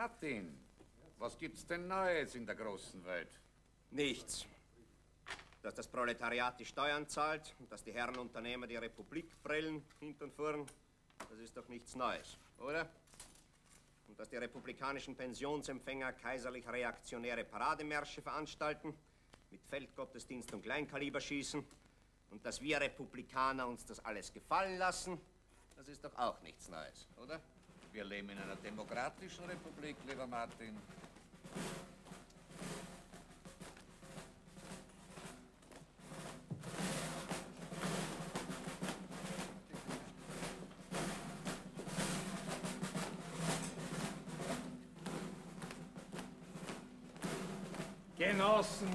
Martin, was gibt's denn Neues in der großen Welt? Nichts. Dass das Proletariat die Steuern zahlt und dass die Herren Unternehmer die Republik prellen, hinten und vorn, das ist doch nichts Neues, oder? Und dass die republikanischen Pensionsempfänger kaiserlich-reaktionäre Parademärsche veranstalten, mit Feldgottesdienst und Kleinkaliberschießen, und dass wir Republikaner uns das alles gefallen lassen, das ist doch auch nichts Neues, oder? Wir leben in einer demokratischen Republik, lieber Martin. Genossen,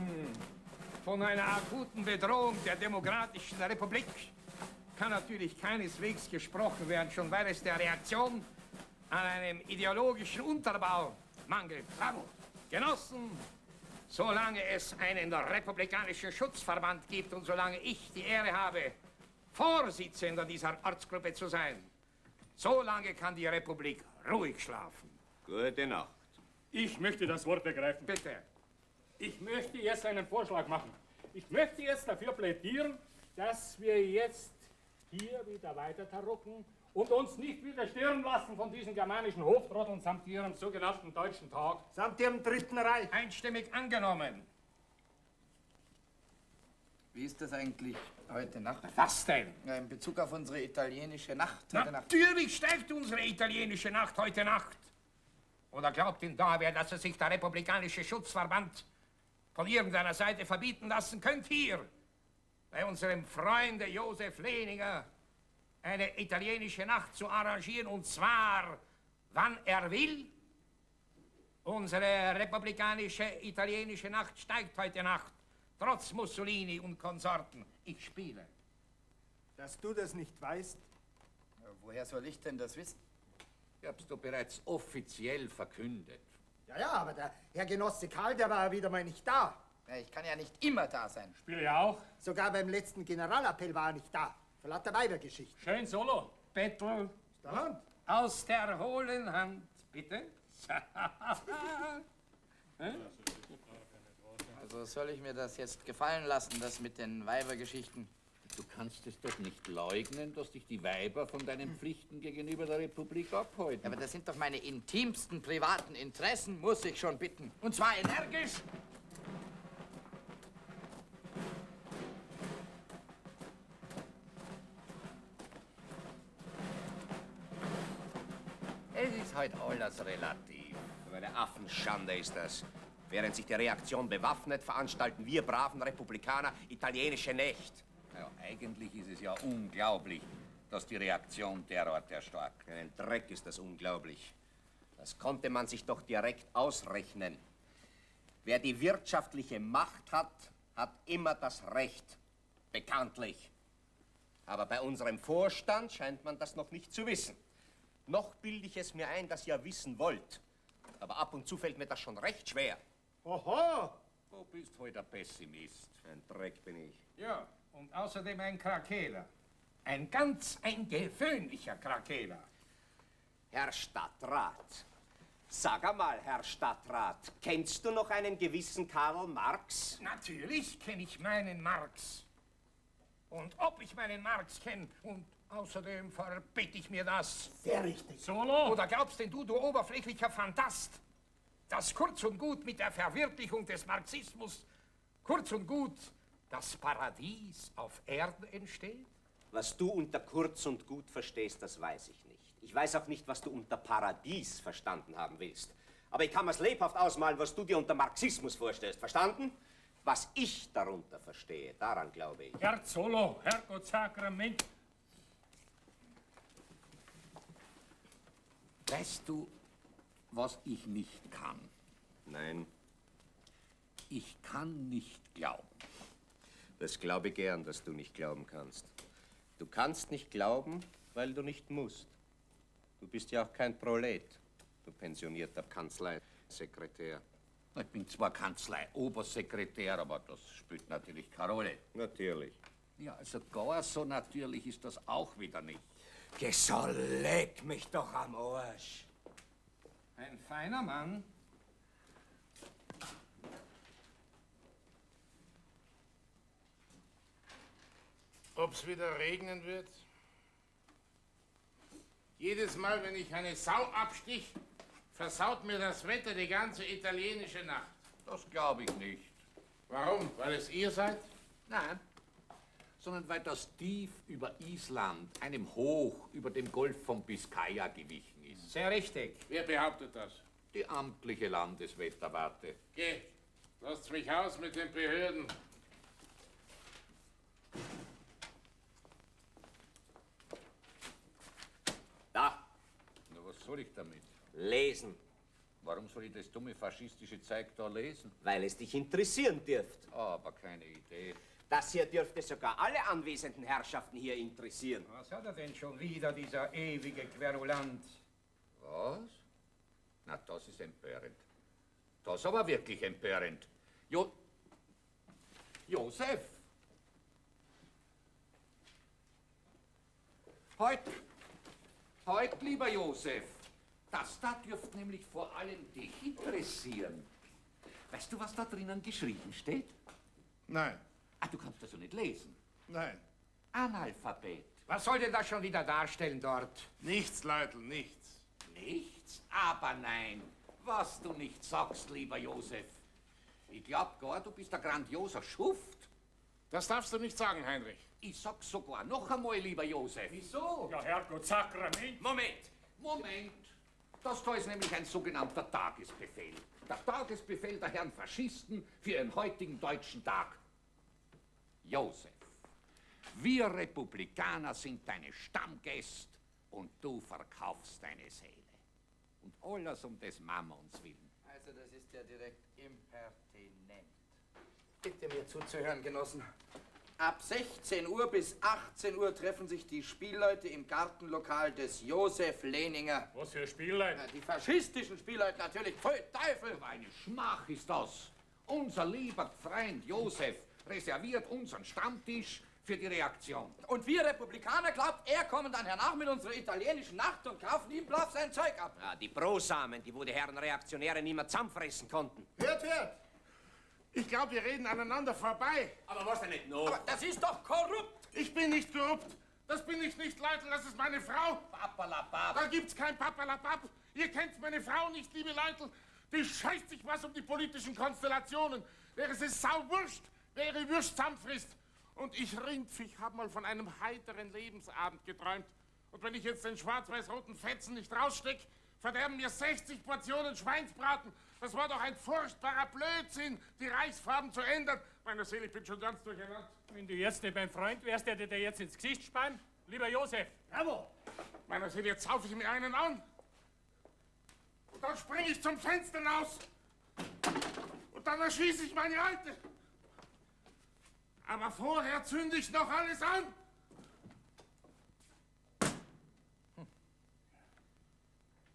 von einer akuten Bedrohung der Demokratischen Republik kann natürlich keineswegs gesprochen werden, schon weil es der Reaktion an einem ideologischen Unterbau mangelt. Bravo! Genossen, solange es einen republikanischen Schutzverband gibt und solange ich die Ehre habe, Vorsitzender dieser Ortsgruppe zu sein, solange kann die Republik ruhig schlafen. Gute Nacht. Ich möchte das Wort ergreifen. Bitte. Ich möchte jetzt einen Vorschlag machen. Ich möchte jetzt dafür plädieren, dass wir jetzt hier wieder weiter tarucken und uns nicht wieder stören lassen von diesen germanischen Hoftrotteln samt ihrem sogenannten Deutschen Tag. Samt ihrem Dritten Reich. Einstimmig angenommen. Wie ist das eigentlich heute Nacht? Was denn? Ja, in Bezug auf unsere italienische Nacht heute Nacht. Natürlich steigt unsere italienische Nacht heute Nacht. Oder glaubt denn da wer, dass es sich der republikanische Schutzverband von irgendeiner Seite verbieten lassen könnte hier, bei unserem Freunde Josef Lehninger, eine italienische Nacht zu arrangieren, und zwar, wann er will. Unsere republikanische italienische Nacht steigt heute Nacht, trotz Mussolini und Konsorten. Ich spiele. Dass du das nicht weißt? Ja, woher soll ich denn das wissen? Ich hab's doch bereits offiziell verkündet. Ja, ja, aber der Herr Genosse Karl, der war wieder mal nicht da. Ja, ich kann ja nicht immer da sein. Spiele ja auch. Sogar beim letzten Generalappell war er nicht da. Vor lauter Weibergeschichten. Schön solo. Bettel. Der Hand. Aus der hohlen Hand, bitte. Also soll ich mir das jetzt gefallen lassen, das mit den Weibergeschichten? Du kannst es doch nicht leugnen, dass dich die Weiber von deinen Pflichten gegenüber der Republik abhalten. Ja, aber das sind doch meine intimsten privaten Interessen, muss ich schon bitten. Und zwar energisch. Heute alles relativ. Aber eine Affenschande ist das. Während sich die Reaktion bewaffnet, veranstalten wir braven Republikaner italienische Nächte. Ja, eigentlich ist es ja unglaublich, dass die Reaktion derart erstarkt. Ein Dreck ist das unglaublich. Das konnte man sich doch direkt ausrechnen. Wer die wirtschaftliche Macht hat, hat immer das Recht. Bekanntlich. Aber bei unserem Vorstand scheint man das noch nicht zu wissen. Noch bilde ich es mir ein, dass ihr wissen wollt. Aber ab und zu fällt mir das schon recht schwer. Oho! Du bist heute ein Pessimist. Ein Dreck bin ich. Ja, und außerdem ein Krakeler. Ein ganz ein gewöhnlicher Krakeler. Herr Stadtrat, sag einmal, Herr Stadtrat, kennst du noch einen gewissen Karl Marx? Natürlich kenne ich meinen Marx. Und ob ich meinen Marx kenne und außerdem verbitte ich mir das. Sehr richtig. Solo. Oder glaubst denn du, du oberflächlicher Fantast, dass kurz und gut mit der Verwirklichung des Marxismus, kurz und gut das Paradies auf Erden entsteht? Was du unter kurz und gut verstehst, das weiß ich nicht. Ich weiß auch nicht, was du unter Paradies verstanden haben willst. Aber ich kann mir's lebhaft ausmalen, was du dir unter Marxismus vorstellst. Verstanden? Was ich darunter verstehe, daran glaube ich. Herr Solo, Herrgott Sakrament. Weißt du, was ich nicht kann? Nein, Ich kann nicht glauben. das glaube ich gern, dass du nicht glauben kannst. Du kannst nicht glauben, weil du nicht musst. Du bist ja auch kein Prolet, du pensionierter Kanzleisekretär. Ich bin zwar Kanzlei-Obersekretär, aber das spielt natürlich keine Rolle. Natürlich. Ja, also gar so natürlich ist das auch wieder nicht. Gesoll, leck mich doch am Arsch. Ein feiner Mann. Ob's wieder regnen wird? Jedes Mal, wenn ich eine Sau abstich, versaut mir das Wetter die ganze italienische Nacht. Das glaube ich nicht. Warum? Weil es ihr seid? Nein. Sondern weil das tief über Island einem Hoch über dem Golf von Biskaya gewichen ist. Sehr richtig. Wer behauptet das? Die amtliche Landeswetterwarte. Geh, lasst mich aus mit den Behörden. Da, Na, was soll ich damit? lesen, Warum soll ich das dumme faschistische Zeug da lesen? weil es dich interessieren dürft. Aber keine Idee. Das hier dürfte sogar alle anwesenden Herrschaften hier interessieren. Was hat er denn schon wieder, dieser ewige Querulant? Was? Na, das ist empörend. Das ist aber wirklich empörend. Jo Josef! Heut, heut, lieber Josef, das da dürfte nämlich vor allem dich interessieren. Weißt du, was da drinnen geschrieben steht? Nein, Ah, du kannst das so nicht lesen. nein. Analphabet. Was soll denn das schon wieder darstellen dort? Nichts, Leutl, nichts. Nichts, aber nein. Was du nicht sagst, lieber Josef. Ich glaub gar, du bist ein grandioser Schuft. Das darfst du nicht sagen, Heinrich. Ich sag's sogar noch einmal, lieber Josef. Wieso? Ja, Herrgott, Sakrament. Moment, Moment. Das da ist nämlich ein sogenannter Tagesbefehl. Der Tagesbefehl der Herren Faschisten für ihren heutigen deutschen Tag. Josef, wir Republikaner sind deine Stammgäste und du verkaufst deine Seele. Und alles um des Mammons willen. Also das ist ja direkt impertinent. Bitte mir zuzuhören, Genossen. Ab 16 Uhr bis 18 Uhr treffen sich die Spielleute im Gartenlokal des Josef Leninger. Was für Spiellein? Ja, Die faschistischen Spielleute natürlich. Pfui, Teufel! Eine Schmach ist das. Unser lieber Freund Josef reserviert unseren Stammtisch für die Reaktion. Und wir Republikaner glaubt, er kommen dann hernach mit unserer italienischen Nacht und kaufen ihm blaff sein Zeug ab. ja, die Brosamen, die wo die Herren Reaktionäre nicht mehr zusammenfressen konnten. Hört, hört! Ich glaube, wir reden aneinander vorbei. Aber was denn nicht noch? Aber das ist doch korrupt! Ich bin nicht korrupt. Das bin ich nicht, Leutl, das ist meine Frau. Papalapap. Da gibt's kein Papalapap. Ihr kennt meine Frau nicht, liebe Leutl. Die scheißt sich was um die politischen Konstellationen. Wäre sie sauwurscht, wer ihre Würst zusammenfrisst. Und ich, Rindfisch, habe mal von einem heiteren Lebensabend geträumt. Und wenn ich jetzt den schwarz-weiß-roten Fetzen nicht raussteck, verderben mir 60 Portionen Schweinsbraten. Das war doch ein furchtbarer Blödsinn, die Reichsfarben zu ändern. Meiner Seele, ich bin schon ganz durcheinander. Wenn du jetzt nicht mein Freund wärst, der dir jetzt ins Gesicht speien. Lieber Josef. Bravo! Meiner Seele, jetzt sauf ich mir einen an. Und dann springe ich zum Fenster hinaus. Und dann erschieße ich meine Alte. Aber vorher zünde ich noch alles an.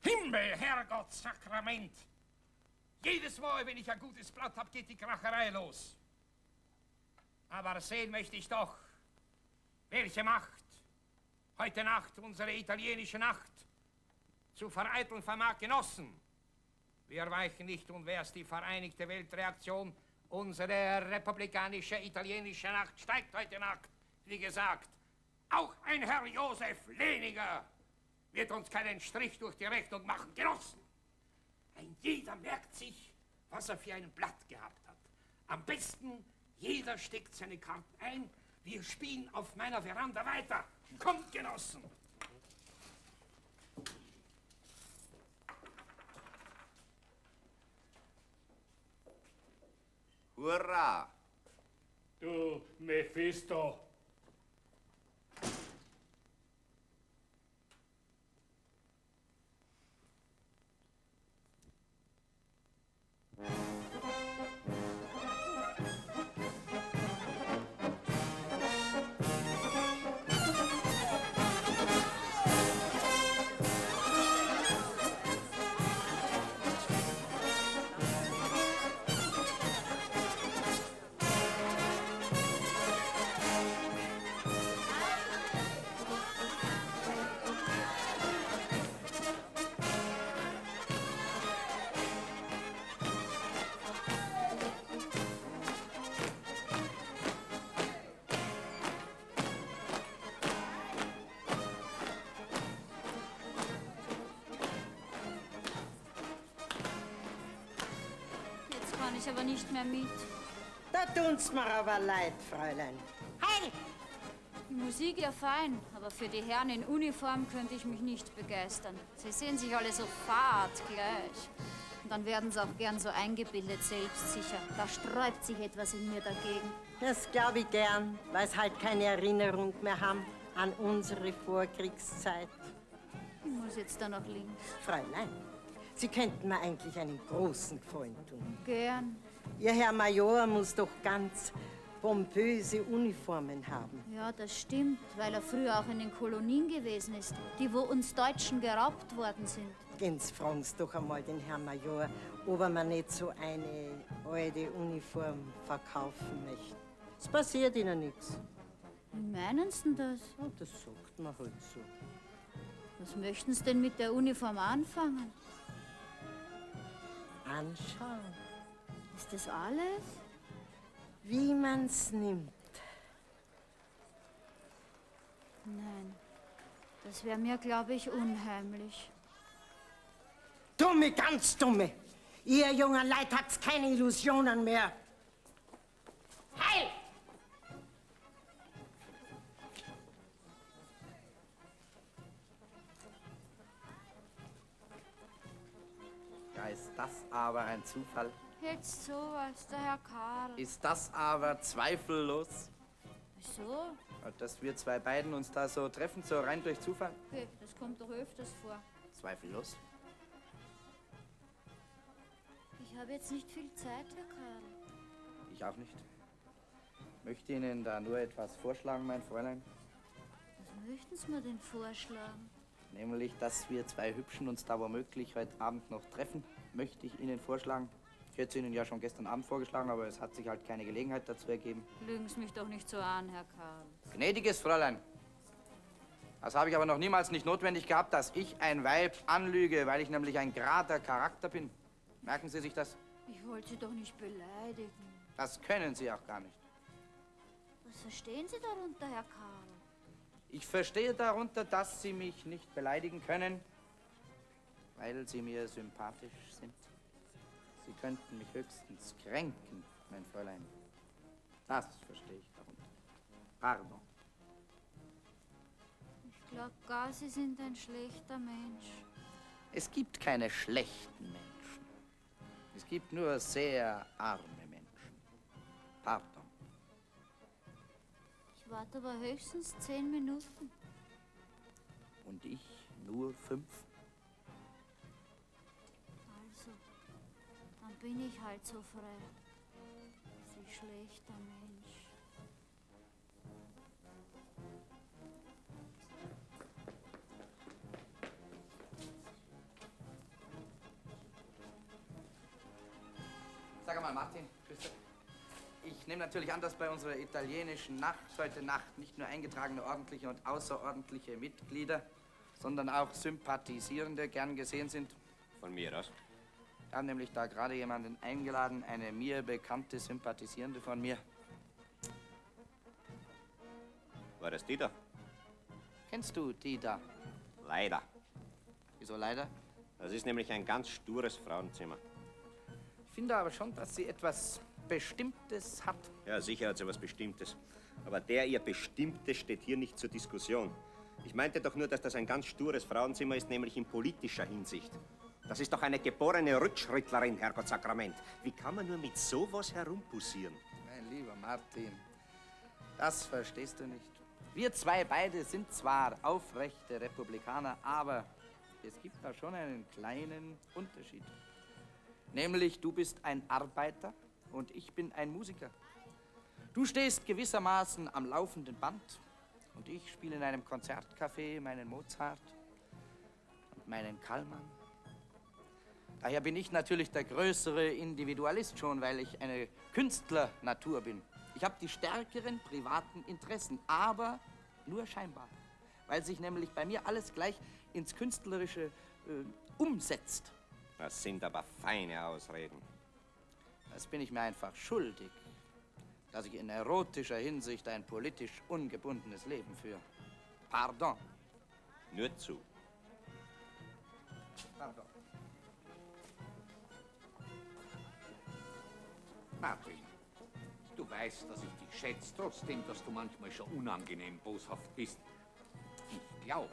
Himmel, Herrgott, Sakrament! Jedes Mal, wenn ich ein gutes Blatt hab, geht die Kracherei los. Aber sehen möchte ich doch, welche Macht heute Nacht unsere italienische Nacht zu vereiteln vermag, Genossen. Wir weichen nicht und wär's die Vereinigte Weltreaktion, unsere republikanische italienische Nacht steigt heute Nacht, wie gesagt. Auch ein Herr Josef Leniger wird uns keinen Strich durch die Rechnung machen, Genossen. Ein jeder merkt sich, was er für ein Blatt gehabt hat. Am besten, jeder steckt seine Karten ein. Wir spielen auf meiner Veranda weiter. Kommt, Genossen! Urrà! Tu, Mefisto! Thank aber nicht mehr mit. Da tun's mir aber leid, Fräulein. Heil! Die Musik ja fein, aber für die Herren in Uniform könnte ich mich nicht begeistern. Sie sehen sich alle so fad gleich. Und dann werden sie auch gern so eingebildet, selbstsicher. Da sträubt sich etwas in mir dagegen. Das glaube ich gern, weil sie halt keine Erinnerung mehr haben an unsere Vorkriegszeit. Ich muss jetzt da nach links. Fräulein, Sie könnten mir eigentlich einen großen Gefallen tun. Gern. Ihr Herr Major muss doch ganz pompöse Uniformen haben. Ja, das stimmt, weil er früher auch in den Kolonien gewesen ist, die wo uns Deutschen geraubt worden sind. Gens fragen Sie doch einmal den Herrn Major, ob er mir nicht so eine alte Uniform verkaufen möchte. Es passiert Ihnen nichts. Wie meinen Sie denn das? Ja, das sagt man halt so. Was möchten Sie denn mit der Uniform anfangen? Anschauen, Ist das alles? wie man's nimmt. Nein, das wäre mir, glaube ich, unheimlich. Dumme, ganz dumme! Ihr junger Leid habt keine Illusionen mehr. Heil! Aber ein Zufall? Jetzt sowas, der Herr Karl. Ist das aber zweifellos? Wieso? Dass wir zwei beiden uns da so treffen, so rein durch Zufall? Okay, das kommt doch öfters vor. Zweifellos. Ich habe jetzt nicht viel Zeit, Herr Karl. Ich auch nicht. Möchte Ihnen da nur etwas vorschlagen, mein Fräulein. Was möchten Sie mir denn vorschlagen? Nämlich, dass wir zwei Hübschen uns da womöglich heute Abend noch treffen, möchte ich Ihnen vorschlagen. Ich hätte es Ihnen ja schon gestern Abend vorgeschlagen, aber es hat sich halt keine Gelegenheit dazu ergeben. Lügen Sie mich doch nicht so an, Herr Karl. Gnädiges Fräulein, das habe ich aber noch niemals nicht notwendig gehabt, dass ich ein Weib anlüge, weil ich nämlich ein gerader Charakter bin. Merken Sie sich das? Ich wollte Sie doch nicht beleidigen. Das können Sie auch gar nicht. Was verstehen Sie darunter, Herr Karl? Ich verstehe darunter, dass Sie mich nicht beleidigen können, weil Sie mir sympathisch sind. Sie könnten mich höchstens kränken, mein Fräulein. Das verstehe ich darunter. Pardon. Ich glaube gar, Sie sind ein schlechter Mensch. Es gibt keine schlechten Menschen. Es gibt nur sehr arme Menschen. Pardon. Ich warte aber höchstens zehn Minuten. Und ich nur fünf? Bin ich halt so frei. Sie schlechter Mensch. Sag einmal, Martin. Ich nehme natürlich an, dass bei unserer italienischen Nacht heute Nacht nicht nur eingetragene ordentliche und außerordentliche Mitglieder, sondern auch Sympathisierende gern gesehen sind. Von mir aus. Wir haben nämlich da gerade jemanden eingeladen, eine mir bekannte Sympathisierende von mir. War das die da? Kennst du die da? Leider. Wieso leider? Das ist nämlich ein ganz stures Frauenzimmer. Ich finde aber schon, dass sie etwas Bestimmtes hat. Ja, sicher hat sie was Bestimmtes. Aber der ihr Bestimmtes steht hier nicht zur Diskussion. Ich meinte doch nur, dass das ein ganz stures Frauenzimmer ist, nämlich in politischer Hinsicht. Das ist doch eine geborene Rückschrittlerin, Herrgott Sakrament. Wie kann man nur mit sowas herumpussieren? Mein lieber Martin, das verstehst du nicht. Wir zwei beide sind zwar aufrechte Republikaner, aber es gibt da schon einen kleinen Unterschied. Nämlich, du bist ein Arbeiter und ich bin ein Musiker. Du stehst gewissermaßen am laufenden Band und ich spiele in einem Konzertcafé meinen Mozart und meinen Kallmann. Daher bin ich natürlich der größere Individualist schon, weil ich eine Künstlernatur bin. Ich habe die stärkeren privaten Interessen, aber nur scheinbar. Weil sich nämlich bei mir alles gleich ins Künstlerische äh, umsetzt. Das sind aber feine Ausreden. Das bin ich mir einfach schuldig, dass ich in erotischer Hinsicht ein politisch ungebundenes Leben führe. Pardon. Nur zu. Pardon. Martin, du weißt, dass ich dich schätze, trotzdem, dass du manchmal schon unangenehm boshaft bist. Ich glaube,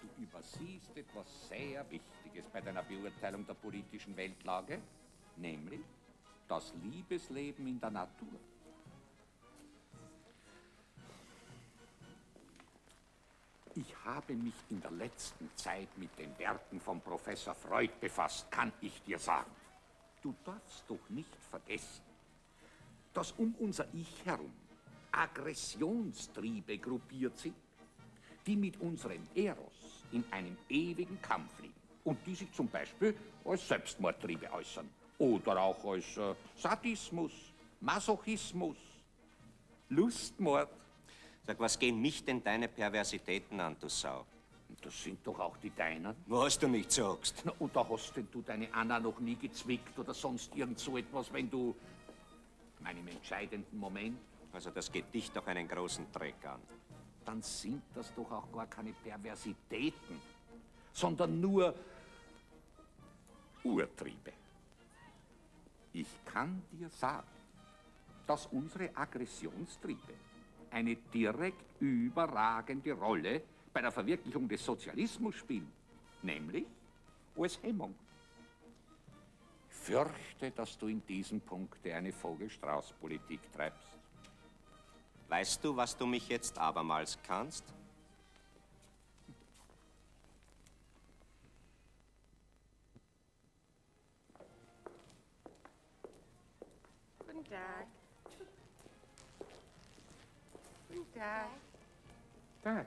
du übersiehst etwas sehr Wichtiges bei deiner Beurteilung der politischen Weltlage, nämlich das Liebesleben in der Natur. Ich habe mich in der letzten Zeit mit den Werken von Professor Freud befasst, kann ich dir sagen. Du darfst doch nicht vergessen, dass um unser Ich herum Aggressionstriebe gruppiert sind, die mit unserem Eros in einem ewigen Kampf liegen und die sich zum Beispiel als Selbstmordtriebe äußern oder auch als äh, Sadismus, Masochismus, Lustmord. Sag, was gehen mich denn deine Perversitäten an, du Sau? Das sind doch auch die deinen. Was du nicht sagst. Na, und da hast denn du deine Anna noch nie gezwickt oder sonst irgend so etwas, wenn du meinem entscheidenden Moment. Also das geht dich doch einen großen Dreck an. Dann sind das doch auch gar keine Perversitäten, sondern nur Urtriebe. Ich kann dir sagen, dass unsere Aggressionstriebe eine direkt überragende Rolle bei der Verwirklichung des Sozialismus spielen, nämlich als Hemmung. Ich fürchte, dass du in diesem Punkt eine Vogelstrauß-Politik treibst. Weißt du, was du mich jetzt abermals kannst? Guten Tag. Guten Tag. Tag.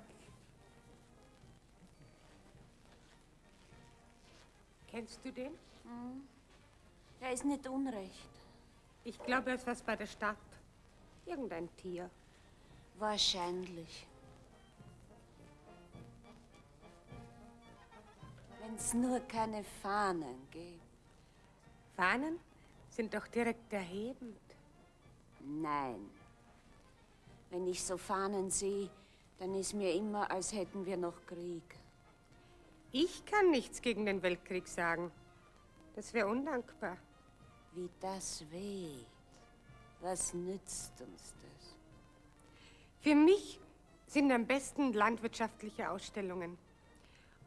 Kennst du den? Hm. Er ist nicht unrecht. Ich glaube, er ist was bei der Stadt. Irgendein Tier. Wahrscheinlich. Wenn es nur keine Fahnen gibt. Fahnen sind doch direkt erhebend. Nein. Wenn ich so Fahnen sehe, dann ist mir immer, als hätten wir noch Krieg. Ich kann nichts gegen den Weltkrieg sagen. Das wäre undankbar. Wie das weh. Was nützt uns das? Für mich sind am besten landwirtschaftliche Ausstellungen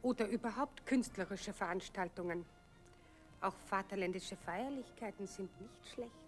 oder überhaupt künstlerische Veranstaltungen. Auch vaterländische Feierlichkeiten sind nicht schlecht.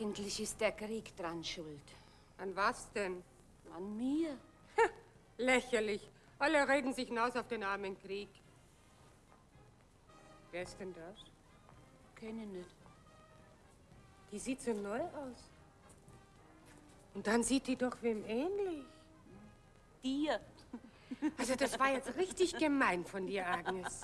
Eigentlich ist der Krieg dran schuld. An was denn? An mir. Lächerlich. Alle reden sich hinaus auf den armen Krieg. Wer ist denn das? Kenne nicht. Die sieht so neu aus. Und dann sieht die doch wem ähnlich. Dir. Also das war jetzt richtig gemein von dir, Agnes.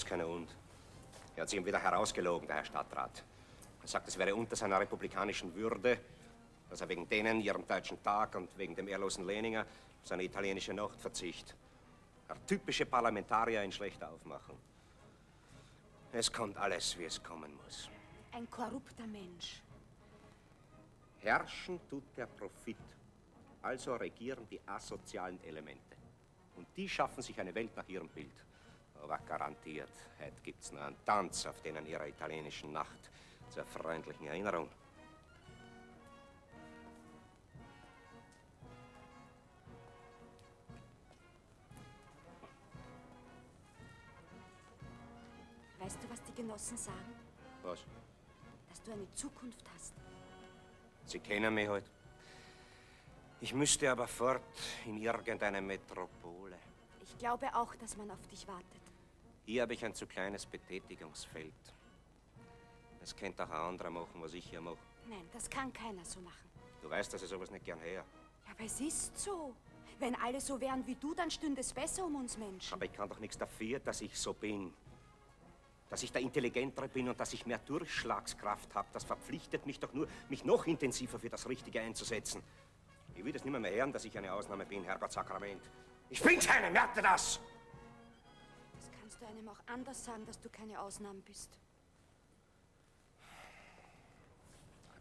Gibt's keine Und. Er hat sich ihm wieder herausgelogen, der Herr Stadtrat. Er sagt, es wäre unter seiner republikanischen Würde, dass er wegen denen, ihrem deutschen Tag und wegen dem ehrlosen Leninger, auf seine italienische Nacht verzicht. Der typische Parlamentarier in schlechter Aufmachung. Es kommt alles, wie es kommen muss. Ein korrupter Mensch. Herrschen tut der Profit. Also regieren die asozialen Elemente. Und die schaffen sich eine Welt nach ihrem Bild. Aber garantiert, heute gibt's noch einen Tanz auf denen ihrer italienischen Nacht zur freundlichen Erinnerung. Weißt du, was die Genossen sagen? Was? Dass du eine Zukunft hast. Sie kennen mich halt. Ich müsste aber fort in irgendeine Metropole. Ich glaube auch, dass man auf dich wartet. Hier habe ich ein zu kleines Betätigungsfeld. Das könnte auch ein anderer machen, was ich hier mache. Nein, das kann keiner so machen. Du weißt, dass ich sowas nicht gern her. Ja, aber es ist so. Wenn alle so wären wie du, dann stünde es besser um uns Menschen. Aber ich kann doch nichts dafür, dass ich so bin. Dass ich der Intelligentere bin und dass ich mehr Durchschlagskraft habe, das verpflichtet mich doch nur, mich noch intensiver für das Richtige einzusetzen. Ich will das nicht mehr, mehr hören, dass ich eine Ausnahme bin, Herrgott Sakrament. Ich bin keine, merkt ihr das? Kannst du einem auch anders sagen, dass du keine Ausnahme bist.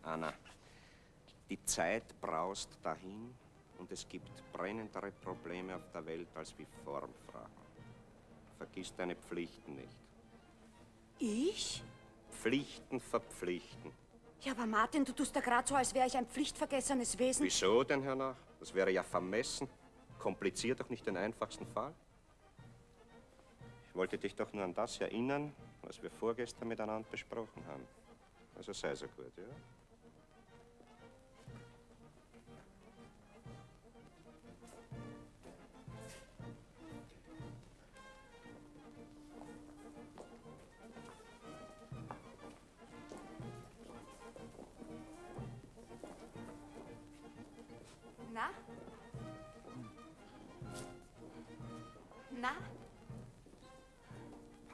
Anna, die Zeit braust dahin und es gibt brennendere Probleme auf der Welt als wie Formfragen. Vergiss deine Pflichten nicht. Ich? Pflichten verpflichten. Ja, aber Martin, du tust da gerade so, als wäre ich ein pflichtvergessenes Wesen. Wieso denn, hernach? Das wäre ja vermessen. Kompliziert doch nicht den einfachsten Fall. Ich wollte dich doch nur an das erinnern, was wir vorgestern miteinander besprochen haben. Also sei so gut, ja?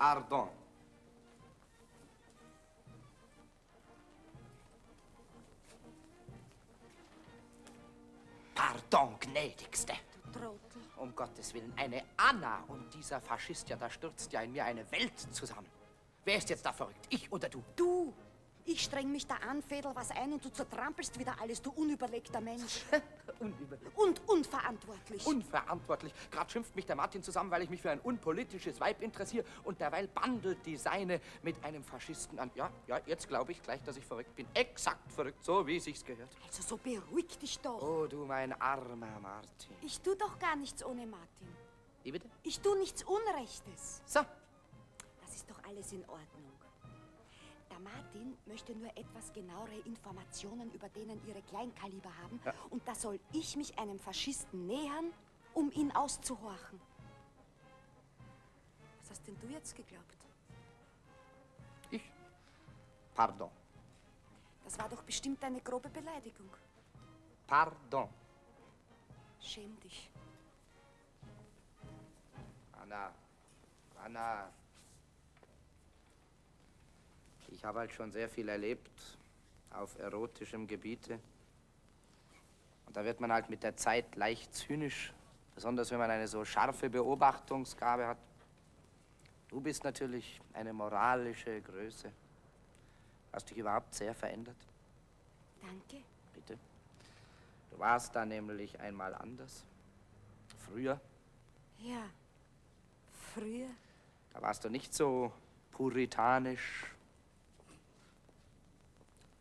Pardon. Pardon, gnädigste. Du Trottel. Um Gottes Willen, eine Anna und dieser Faschist, ja, da stürzt ja in mir eine Welt zusammen. Wer ist jetzt da verrückt? Ich oder du? Du! Ich streng mich da an, fädel was ein und du zertrampelst wieder alles, du unüberlegter Mensch. Unüberlegt. Und unverantwortlich. Unverantwortlich. Gerade schimpft mich der Martin zusammen, weil ich mich für ein unpolitisches Weib interessiere und derweil bandelt die seine mit einem Faschisten an. Ja, ja, jetzt glaube ich gleich, dass ich verrückt bin. Exakt verrückt, so wie sich's gehört. Also so beruhig dich doch. Oh, du mein armer Martin. Ich tu doch gar nichts ohne Martin. Wie bitte? Ich tu nichts Unrechtes. So. Das ist doch alles in Ordnung. Der Martin möchte nur etwas genauere Informationen über denen ihre Kleinkaliber haben. Ja. Und da soll ich mich einem Faschisten nähern, um ihn auszuhorchen. Was hast denn du jetzt geglaubt? Pardon. Das war doch bestimmt eine grobe Beleidigung. Pardon. Schäm dich. Anna. Anna. Ich habe halt schon sehr viel erlebt auf erotischem Gebiete. Und da wird man halt mit der Zeit leicht zynisch, besonders wenn man eine so scharfe Beobachtungsgabe hat. Du bist natürlich eine moralische Größe. Hast dich überhaupt sehr verändert. Danke. Bitte. Du warst da nämlich einmal anders. Früher. Ja. Früher. Da warst du nicht so puritanisch.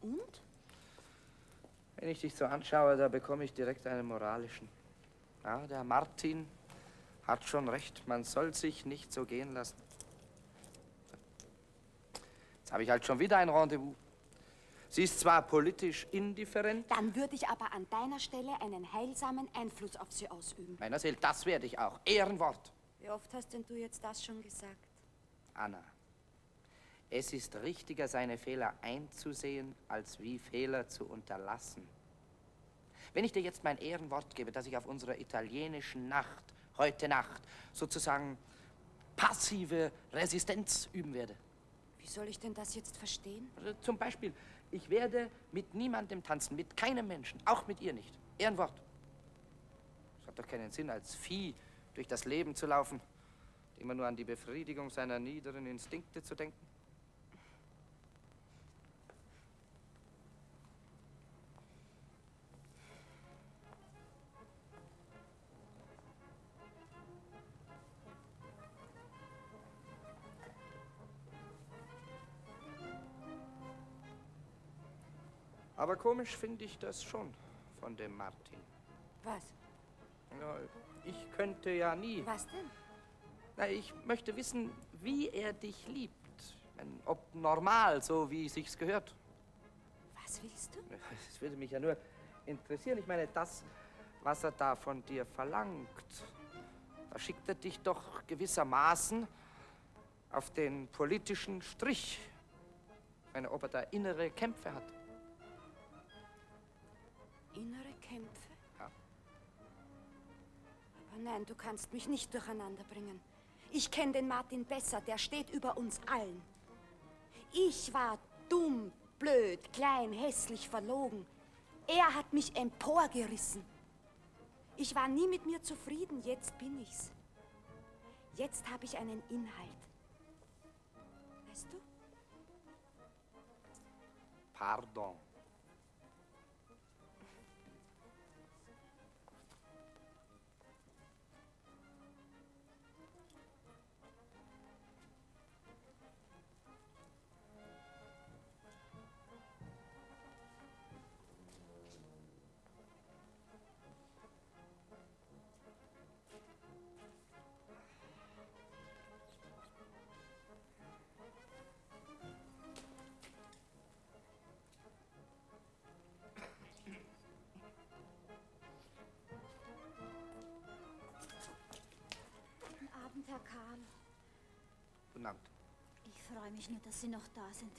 Und? Wenn ich dich so anschaue, da bekomme ich direkt einen moralischen. Ja, der Martin hat schon recht. Man soll sich nicht so gehen lassen. Jetzt habe ich halt schon wieder ein Rendezvous. Sie ist zwar politisch indifferent. Dann würde ich aber an deiner Stelle einen heilsamen Einfluss auf sie ausüben. Meiner Seele, das werde ich auch. Ehrenwort. Wie oft hast denn du jetzt das schon gesagt? Anna, es ist richtiger, seine Fehler einzusehen, als wie Fehler zu unterlassen. Wenn ich dir jetzt mein Ehrenwort gebe, dass ich auf unserer italienischen Nacht, heute Nacht, sozusagen passive Resistenz üben werde. Wie soll ich denn das jetzt verstehen? Also Zum Beispiel, ich werde mit niemandem tanzen, mit keinem Menschen, auch mit ihr nicht. Ehrenwort. Es hat doch keinen Sinn, als Vieh durch das Leben zu laufen, immer nur an die Befriedigung seiner niederen Instinkte zu denken. Aber komisch finde ich das schon von dem Martin. Was? Ja, ich könnte ja nie. Was denn? Na, ich möchte wissen, wie er dich liebt. Ob normal, so wie sich's gehört. Was willst du? Es würde mich ja nur interessieren. Ich meine, das, was er da von dir verlangt, da schickt er dich doch gewissermaßen auf den politischen Strich. Ich meine, ob er da innere Kämpfe hat. Innere Kämpfe? Ja. Aber nein, du kannst mich nicht durcheinander bringen. Ich kenne den Martin besser, der steht über uns allen. Ich war dumm, blöd, klein, hässlich, verlogen. Er hat mich emporgerissen. Ich war nie mit mir zufrieden, jetzt bin ich's. Jetzt habe ich einen Inhalt. Weißt du? Pardon. Mich nur, dass Sie noch da sind.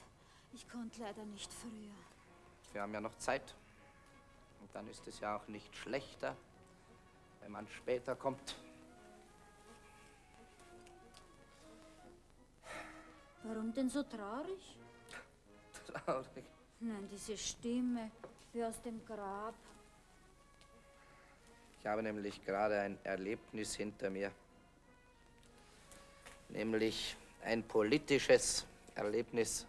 Ich konnte leider nicht früher. Wir haben ja noch Zeit. Und dann ist es ja auch nicht schlechter, wenn man später kommt. Warum denn so traurig? Traurig. Nein, diese Stimme, wie aus dem Grab. Ich habe nämlich gerade ein Erlebnis hinter mir. Nämlich ein politisches Erlebnis.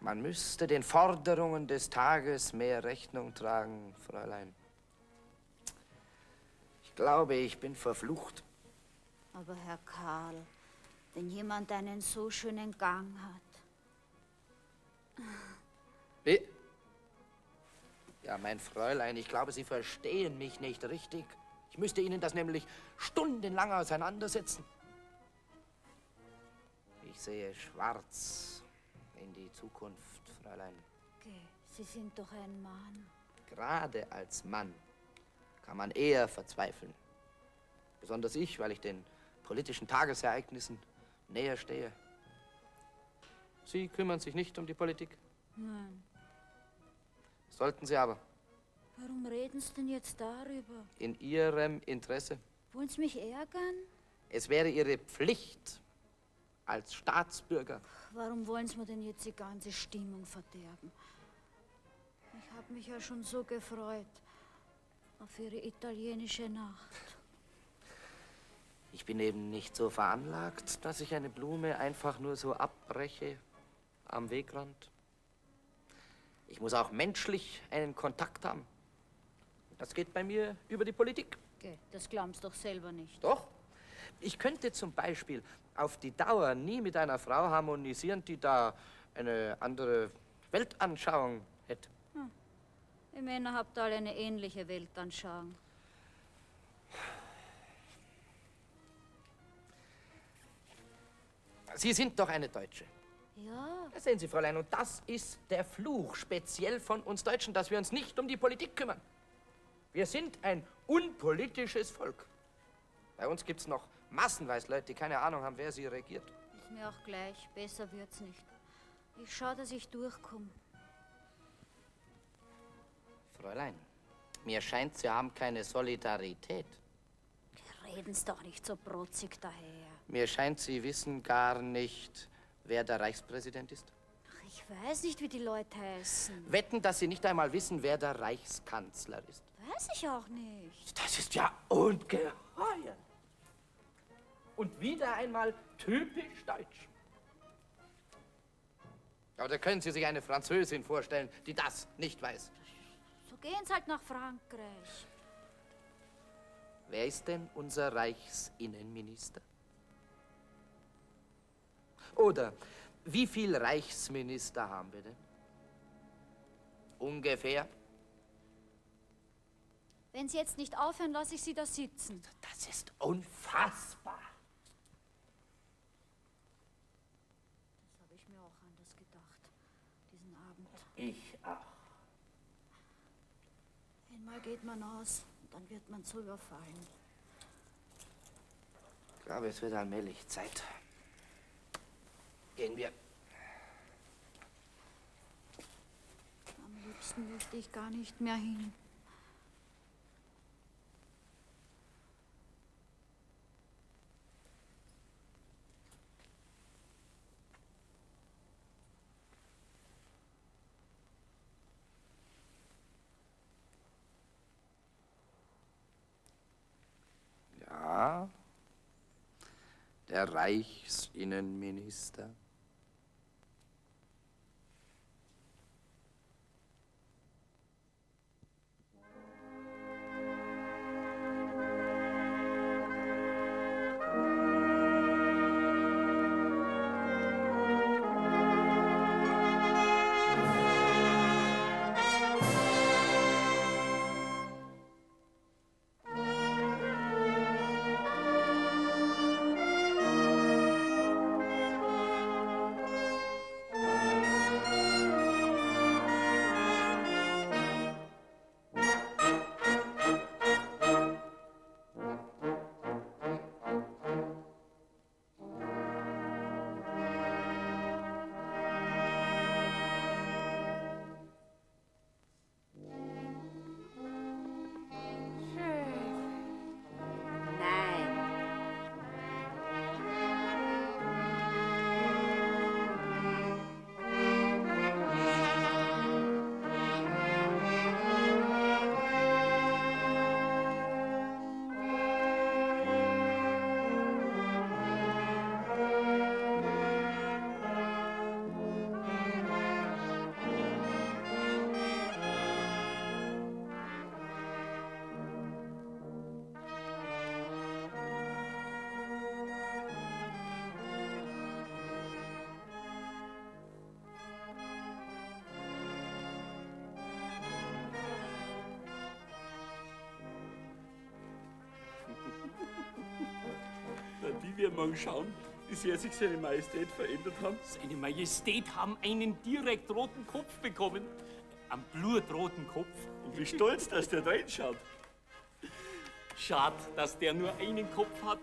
Man müsste den Forderungen des Tages mehr Rechnung tragen, Fräulein. Ich glaube, ich bin verflucht. Aber Herr Karl, wenn jemand einen so schönen Gang hat. Wie? Ja, mein Fräulein, ich glaube, Sie verstehen mich nicht richtig. Ich müsste Ihnen das nämlich stundenlang auseinandersetzen. Ich sehe schwarz in die Zukunft, Fräulein. Geh, Sie sind doch ein Mann. Gerade als Mann kann man eher verzweifeln. Besonders ich, weil ich den politischen Tagesereignissen näher stehe. Sie kümmern sich nicht um die Politik? Nein. Sollten Sie aber. Warum reden Sie denn jetzt darüber? In Ihrem Interesse. Wollen Sie mich ärgern? Es wäre Ihre Pflicht als Staatsbürger. Warum wollen Sie mir denn jetzt die ganze Stimmung verderben? Ich habe mich ja schon so gefreut auf Ihre italienische Nacht. Ich bin eben nicht so veranlagt, dass ich eine Blume einfach nur so abbreche am Wegrand. Ich muss auch menschlich einen Kontakt haben. Das geht bei mir über die Politik. Geh, das glaubst doch selber nicht. Doch. Ich könnte zum Beispiel auf die Dauer nie mit einer Frau harmonisieren, die da eine andere Weltanschauung hätte. Hm. Ihr Männer habt alle eine ähnliche Weltanschauung. Sie sind doch eine Deutsche. Ja, Das sehen Sie, Fräulein, und das ist der Fluch, speziell von uns Deutschen, dass wir uns nicht um die Politik kümmern. Wir sind ein unpolitisches Volk. Bei uns gibt es noch massenweise Leute, die keine Ahnung haben, wer sie regiert. ist mir auch gleich. Besser wird's nicht. Ich schau, dass ich durchkomme. Fräulein, mir scheint, Sie haben keine Solidarität. Reden's doch nicht so protzig daher. Mir scheint, Sie wissen gar nicht, wer der Reichspräsident ist. Ach, ich weiß nicht, wie die Leute heißen. Wetten, dass Sie nicht einmal wissen, wer der Reichskanzler ist. Weiß ich auch nicht. Das ist ja ungeheuer. Und wieder einmal typisch deutsch. Aber da können Sie sich eine Französin vorstellen, die das nicht weiß. So gehen's halt nach Frankreich. Wer ist denn unser Reichsinnenminister? Oder wie viel Reichsminister haben wir denn? Ungefähr? Wenn Sie jetzt nicht aufhören, lasse ich Sie da sitzen. Das ist unfassbar. Abend. Ich auch. Einmal geht man aus, und dann wird man zu überfallen. Ich glaube, es wird allmählich Zeit. Gehen wir. Am liebsten möchte ich gar nicht mehr hin. Ja, der Reichsinnenminister. Mal schauen, wie sehr sich seine Majestät verändert haben. Seine Majestät haben einen direkt roten Kopf bekommen. Einen blutroten Kopf. Und wie stolz, dass der da hinschaut. Schade, dass der nur einen Kopf hat.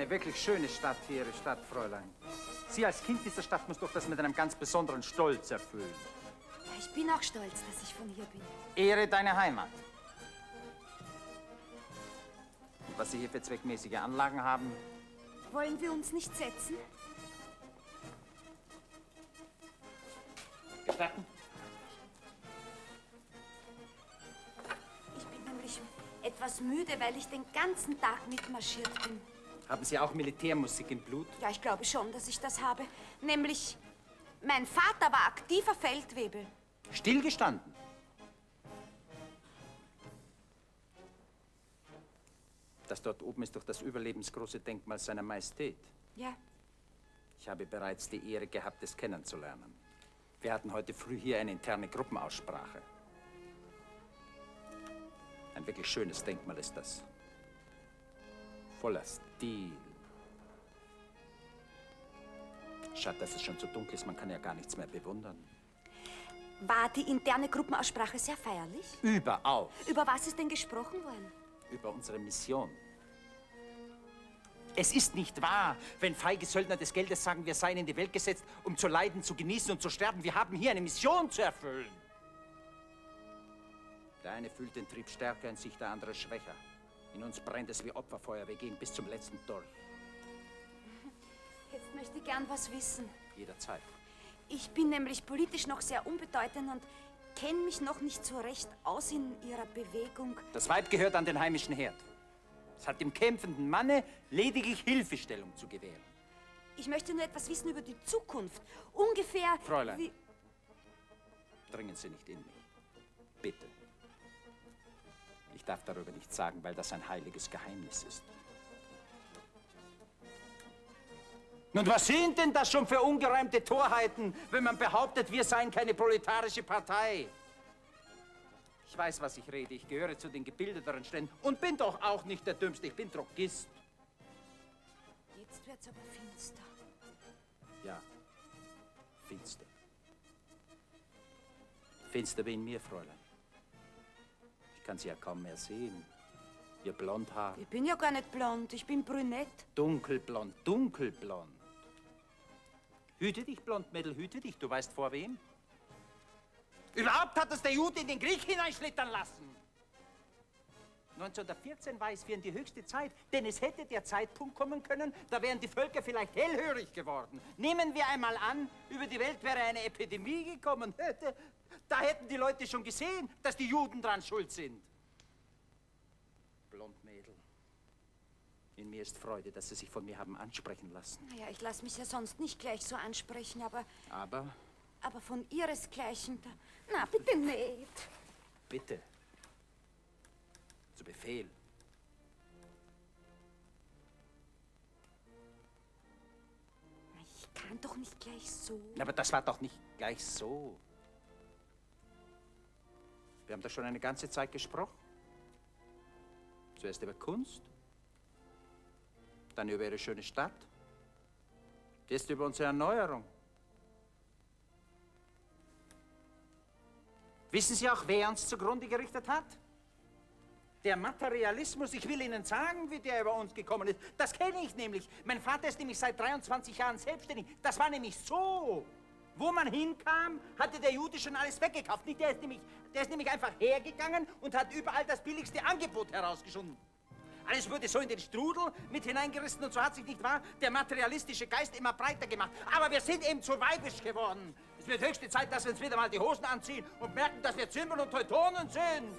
Eine wirklich schöne Stadt hier, Ihre Stadt, Fräulein? Sie als Kind dieser Stadt muss doch das mit einem ganz besonderen Stolz erfüllen. Ja, ich bin auch stolz, dass ich von hier bin. Ehre deine Heimat. Und was Sie hier für zweckmäßige Anlagen haben, Wollen wir uns nicht setzen? gestatten? Ich bin nämlich etwas müde, weil ich den ganzen Tag mitmarschiert bin. Haben Sie auch Militärmusik im Blut? Ja, ich glaube schon, dass ich das habe. Nämlich, mein Vater war aktiver Feldwebel. Stillgestanden? Das dort oben ist doch das überlebensgroße Denkmal seiner Majestät. Ja, Ich habe bereits die Ehre gehabt, es kennenzulernen. Wir hatten heute früh hier eine interne Gruppenaussprache. Ein wirklich schönes Denkmal ist das. Voller Stil. Schade, dass es schon so dunkel ist, man kann ja gar nichts mehr bewundern. war die interne Gruppenaussprache sehr feierlich? Überaus. Über was ist denn gesprochen worden? Über unsere Mission. Es ist nicht wahr, wenn feige Söldner des Geldes sagen, wir seien in die Welt gesetzt, um zu leiden, zu genießen und zu sterben. Wir haben hier eine Mission zu erfüllen. Der eine fühlt den Trieb stärker in sich, der andere schwächer. In uns brennt es wie Opferfeuer. Wir gehen bis zum letzten Dolch. Jetzt möchte gern was wissen. Jederzeit. Ich bin nämlich politisch noch sehr unbedeutend und kenne mich noch nicht so recht aus in Ihrer Bewegung. Das Weib gehört an den heimischen Herd. Es hat dem kämpfenden Manne lediglich Hilfestellung zu gewähren. Ich möchte nur etwas wissen über die Zukunft. Ungefähr. Fräulein. Wie, Dringen Sie nicht in mich. Darf darüber nichts sagen, weil das ein heiliges Geheimnis ist. Nun, was sind denn das schon für ungeräumte Torheiten, wenn man behauptet, wir seien keine proletarische Partei? Ich weiß, was ich rede. Ich gehöre zu den gebildeteren Ständen und bin doch auch nicht der Dümmste. Ich bin Drogist. jetzt wird's aber finster. Ja, finster. Finster wie in mir, Fräulein. Ich kann Sie ja kaum mehr sehen. Ihr Blondhaar, Ich bin ja gar nicht blond, ich bin brünett. dunkelblond, dunkelblond. Hüte dich, Blondmädel, hüte dich. Du weißt vor wem? Überhaupt hat es der Jude in den Krieg hineinschlittern lassen. 1914 war es für ihn die höchste Zeit, denn es hätte der Zeitpunkt kommen können, da wären die Völker vielleicht hellhörig geworden. Nehmen wir einmal an, über die Welt wäre eine Epidemie gekommen. Da hätten die Leute schon gesehen, dass die Juden dran schuld sind. Blondmädel, in mir ist Freude, dass Sie sich von mir haben ansprechen lassen. Naja, ich lasse mich ja sonst nicht gleich so ansprechen, aber, Aber aber von Ihresgleichen, da, na bitte nicht. bitte, zu Befehl. Ich kann doch nicht gleich so. Aber das war doch nicht gleich so. Wir haben da schon eine ganze Zeit gesprochen. Zuerst über Kunst, dann über Ihre schöne Stadt, jetzt über unsere Erneuerung. Wissen Sie auch, wer uns zugrunde gerichtet hat? Der Materialismus, ich will Ihnen sagen, wie der über uns gekommen ist. Das kenne ich nämlich. Mein Vater ist nämlich seit 23 Jahren selbstständig. Das war nämlich so. Wo man hinkam, hatte der Jude schon alles weggekauft. Nicht, der, ist nämlich, der ist nämlich einfach hergegangen und hat überall das billigste Angebot herausgeschunden. Alles wurde so in den Strudel mit hineingerissen und so hat sich nicht wahr der materialistische Geist immer breiter gemacht. Aber wir sind eben zu weibisch geworden. Es wird höchste Zeit, dass wir uns wieder mal die Hosen anziehen und merken, dass wir Zimbel und Teutonen sind.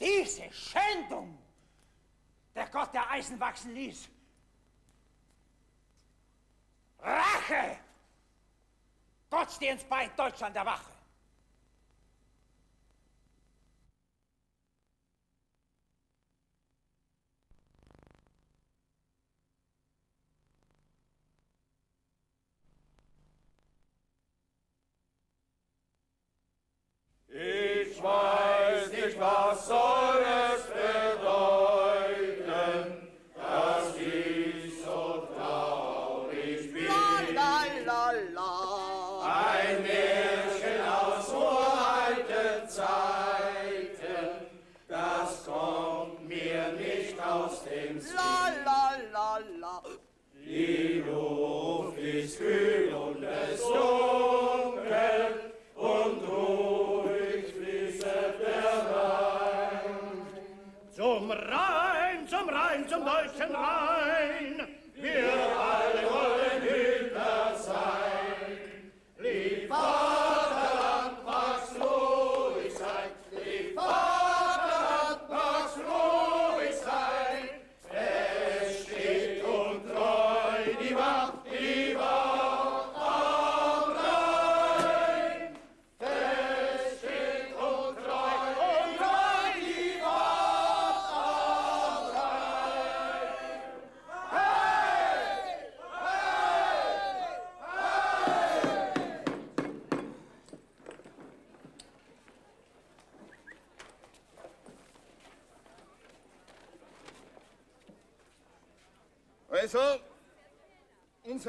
Diese Schändung, der Gott der Eisen wachsen ließ. Rache! Gott steh uns bei, Deutschland der Wache. Ich weiß nicht,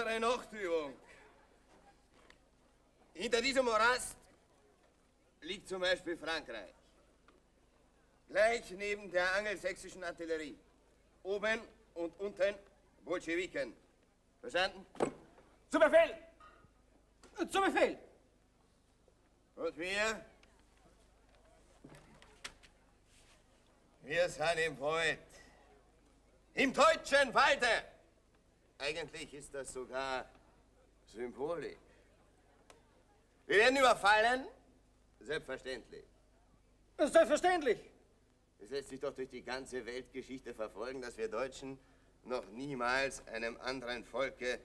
unsere Nachtübung. Hinter diesem Morast liegt zum Beispiel Frankreich. Gleich neben der angelsächsischen Artillerie. Oben und unten Bolschewiken. Verstanden? Zu Befehl! Zu Befehl! Und wir? Wir sind im Wald. Im deutschen Walde. Eigentlich ist das sogar symbolisch. Wir werden überfallen. Selbstverständlich. Selbstverständlich. Es lässt sich doch durch die ganze Weltgeschichte verfolgen, dass wir Deutschen noch niemals einem anderen Volke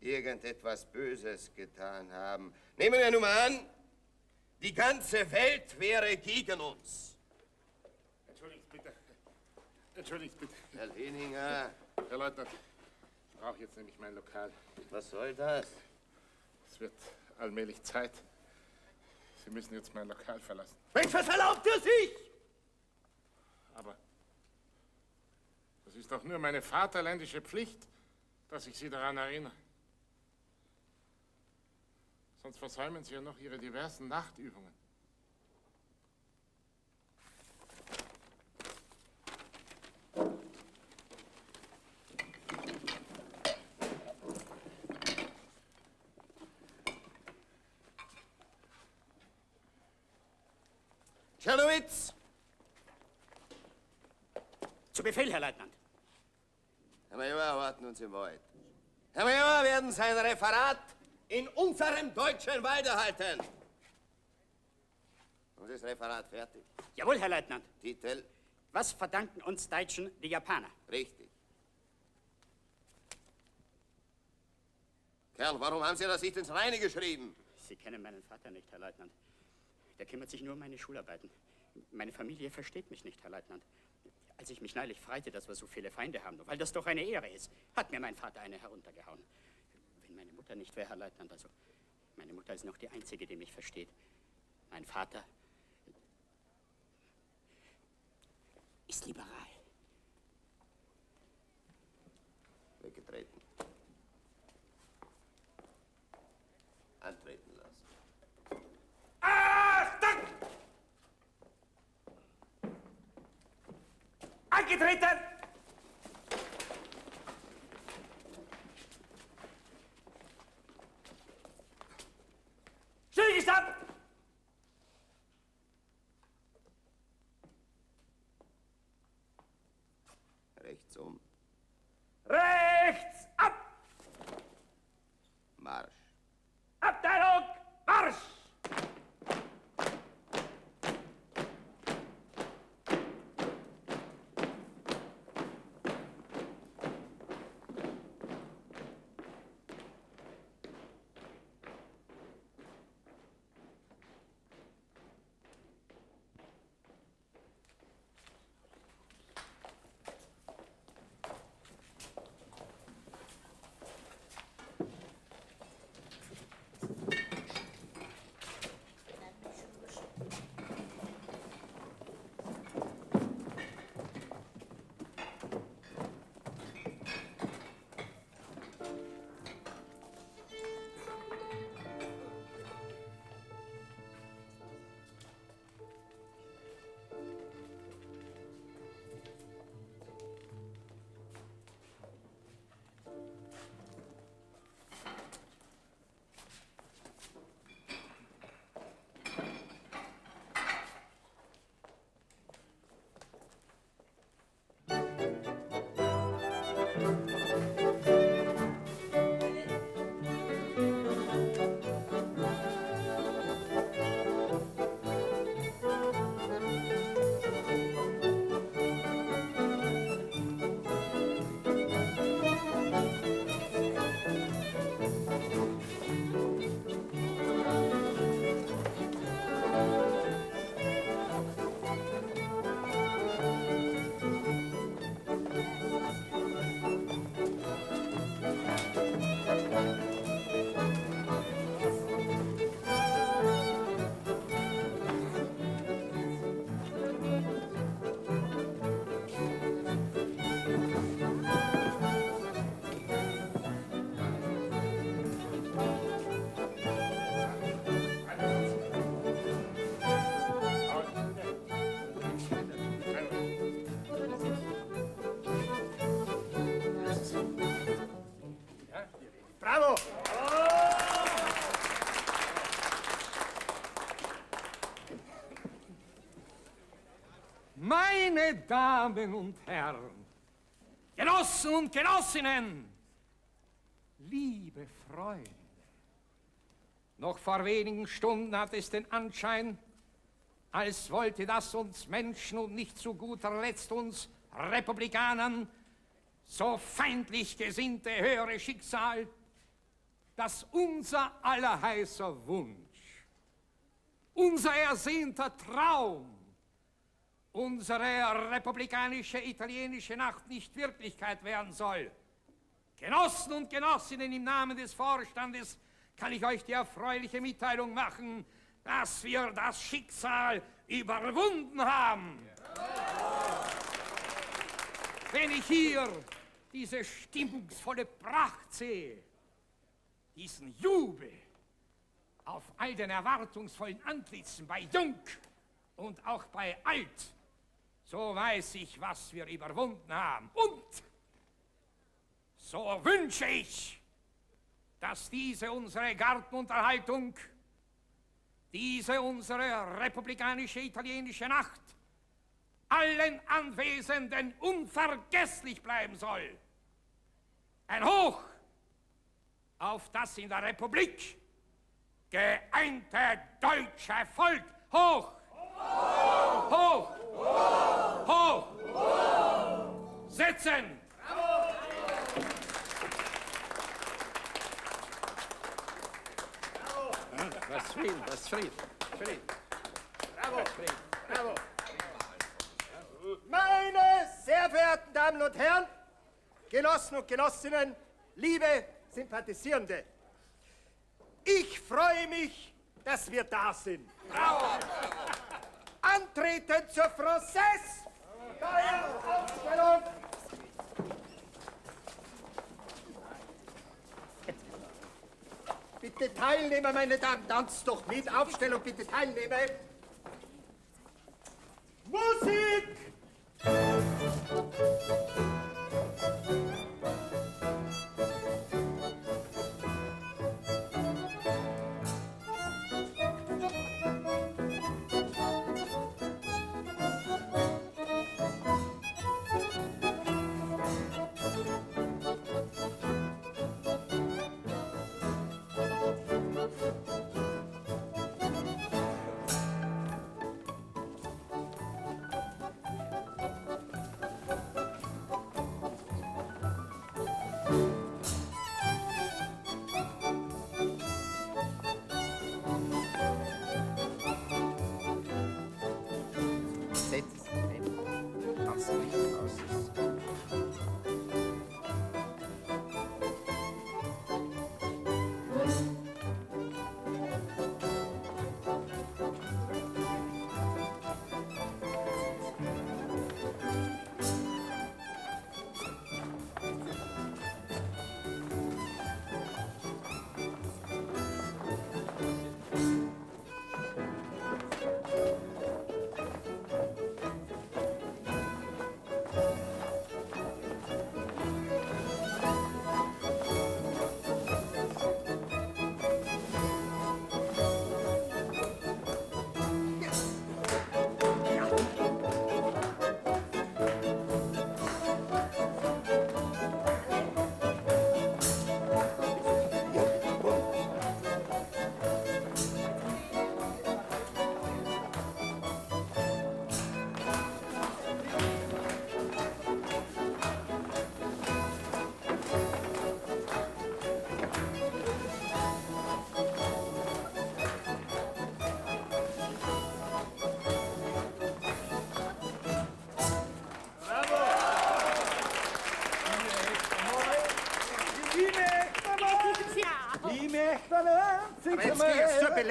irgendetwas Böses getan haben. Nehmen wir nun mal an, die ganze Welt wäre gegen uns. Entschuldigt bitte. Entschuldigt bitte. Herr Leninger. Herr Leutnant, brauche jetzt nämlich mein Lokal. Was soll das? Es wird allmählich Zeit. Sie müssen jetzt mein Lokal verlassen. Mensch, was erlaubt er sich? Aber das ist doch nur meine vaterländische Pflicht, dass ich Sie daran erinnere. Sonst versäumen Sie ja noch Ihre diversen Nachtübungen. Czernowitz! Zu Befehl, Herr Leutnant. Herr Major erwarten uns im Wald. Herr Major werden sein Referat in unserem deutschen Walde halten. Und ist Referat fertig? Jawohl, Herr Leutnant. Titel? Was verdanken uns Deutschen die Japaner? Richtig. Kerl, warum haben Sie das nicht ins Reine geschrieben? Sie kennen meinen Vater nicht, Herr Leutnant. Der kümmert sich nur um meine Schularbeiten. Meine Familie versteht mich nicht, Herr Leutnant. Als ich mich neulich freute, dass wir so viele Feinde haben, weil das doch eine Ehre ist, hat mir mein Vater eine heruntergehauen. Wenn meine Mutter nicht wäre, Herr Leutnant, also meine Mutter ist noch die Einzige, die mich versteht. Mein Vater ist liberal. Weggetreten. Antreten lassen. Angetreten! Stillgestanden! Damen und Herren, Genossen und Genossinnen, liebe Freunde, noch vor wenigen Stunden hat es den Anschein, als wollte das uns Menschen und nicht zu guter Letzt uns Republikanern so feindlich gesinnte höhere Schicksal, dass unser aller heißer Wunsch, unser ersehnter Traum, unsere republikanische italienische Nacht nicht Wirklichkeit werden soll. Genossen und Genossinnen, im Namen des Vorstandes kann ich euch die erfreuliche Mitteilung machen, dass wir das Schicksal überwunden haben. Wenn ich hier diese stimmungsvolle Pracht sehe, diesen Jubel auf all den erwartungsvollen Antlitzen bei Jung und auch bei Alt, so weiß ich, was wir überwunden haben. Und so wünsche ich, dass diese unsere Gartenunterhaltung, diese unsere republikanische italienische Nacht allen Anwesenden unvergesslich bleiben soll. Ein Hoch auf das in der Republik geeinte deutsche Volk. Hoch! Hoch! Hoch! Hoch! Hoch! Sitzen! Was Frieden, was Frieden. Frieden. Bravo! Bravo! Meine sehr verehrten Damen und Herren, Genossen und Genossinnen, liebe Sympathisierende, ich freue mich, dass wir da sind. Bravo! Antreten zur Frances! Aufstellung! Bitte teilnehmen, meine Damen, tanzt doch mit. Aufstellung, bitte teilnehmen. Musik!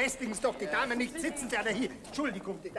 Belästigen Sie doch die Dame nicht. Sitzen Sie alle hier. Entschuldigung, die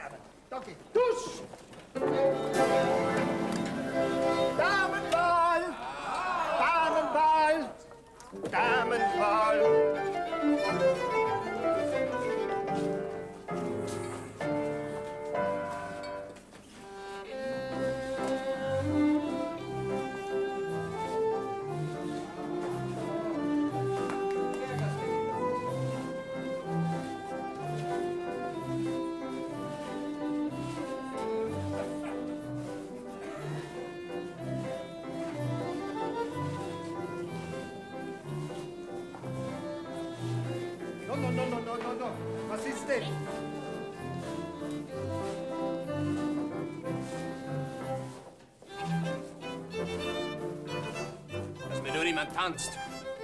tanzt.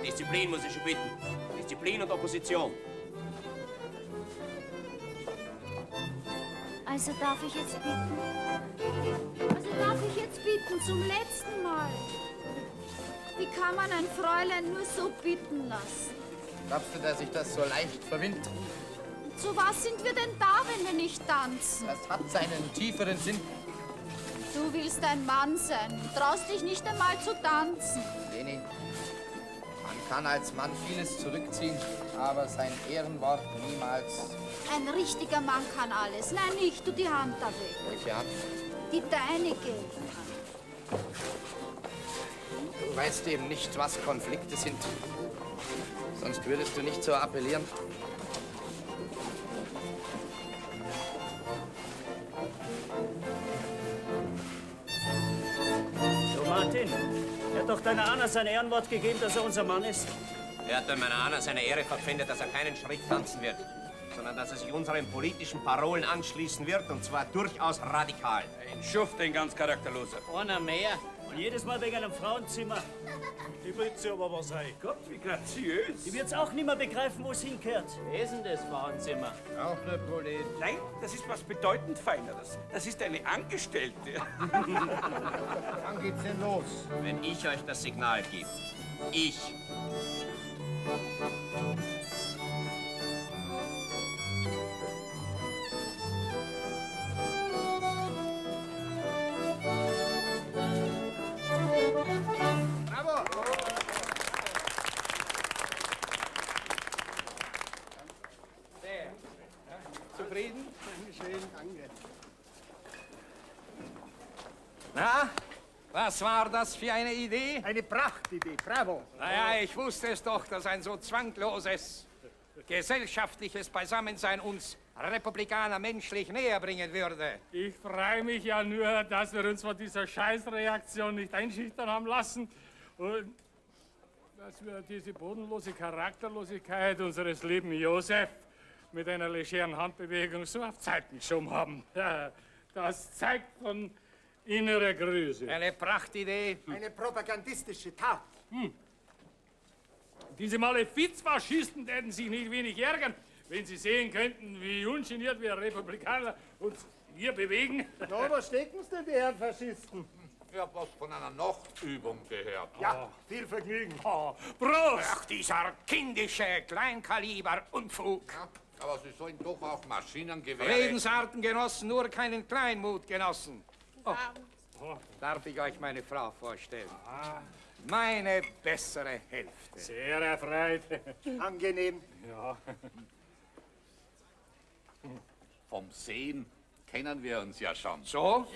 Disziplin muss ich schon bitten. Disziplin und Opposition. Also darf ich jetzt bitten? Also darf ich jetzt bitten zum letzten Mal? Wie kann man ein Fräulein nur so bitten lassen? Glaubst du, dass ich das so leicht verwinde? Zu was sind wir denn da, wenn wir nicht tanzen? Das hat seinen tieferen Sinn. Du willst ein Mann sein, traust dich nicht einmal zu tanzen. Leni, kann als Mann vieles zurückziehen, aber sein Ehrenwort niemals. Ein richtiger Mann kann alles. Nein, nicht, tu die Hand da weg. Welche Hand? Die deinige. Du weißt eben nicht, was Konflikte sind. Sonst würdest du nicht so appellieren. So, Martin, er hat doch deiner Anna sein Ehrenwort gegeben, dass er unser Mann ist. Er hat meiner Anna seine Ehre verpfändet, dass er keinen Schritt tanzen wird, sondern dass er sich unseren politischen Parolen anschließen wird, und zwar durchaus radikal. Ein Schuft, ein ganz charakterloser. Einer mehr. Und jedes Mal wegen einem Frauenzimmer. Die wird sie aber was sein. Gott, wie graziös. Die wird's auch nicht mehr begreifen, wo es hinkehrt. Wer ist denn das Frauenzimmer? Auch nur Prolet. Nein, das ist was bedeutend Feineres. Das ist eine Angestellte. Wann geht's denn los? Wenn ich euch das Signal gebe. Ich. Danke. Na, was war das für eine Idee? Eine Prachtidee, bravo. Naja, ich wusste es doch, dass ein so zwangloses gesellschaftliches Beisammensein uns Republikaner menschlich näher bringen würde. Ich freue mich ja nur, dass wir uns von dieser Scheißreaktion nicht einschüchtern haben lassen und dass wir diese bodenlose Charakterlosigkeit unseres lieben Josef mit einer legeren Handbewegung so auf Zeiten geschoben haben. Ja, Das zeigt von innerer Größe. Eine Prachtidee. Eine propagandistische Tat. Hm. Diese Malefizfaschisten werden sich nicht wenig ärgern, wenn sie sehen könnten, wie ungeniert wir Republikaner uns hier bewegen. Na, wo stecken's denn, die Herren Faschisten? Ich hab was von einer Nachtübung gehört. Ja, viel Vergnügen. Oh, Prost! Ach, dieser kindische Kleinkaliber-Unfug. Aber Sie sollen doch auch Maschinengewehre... Redensarten genossen, nur keinen Kleinmut genossen. Oh. Darf ich euch meine Frau vorstellen? Meine bessere Hälfte. Sehr erfreut. Angenehm. Ja. Vom Sehen kennen wir uns ja schon. So?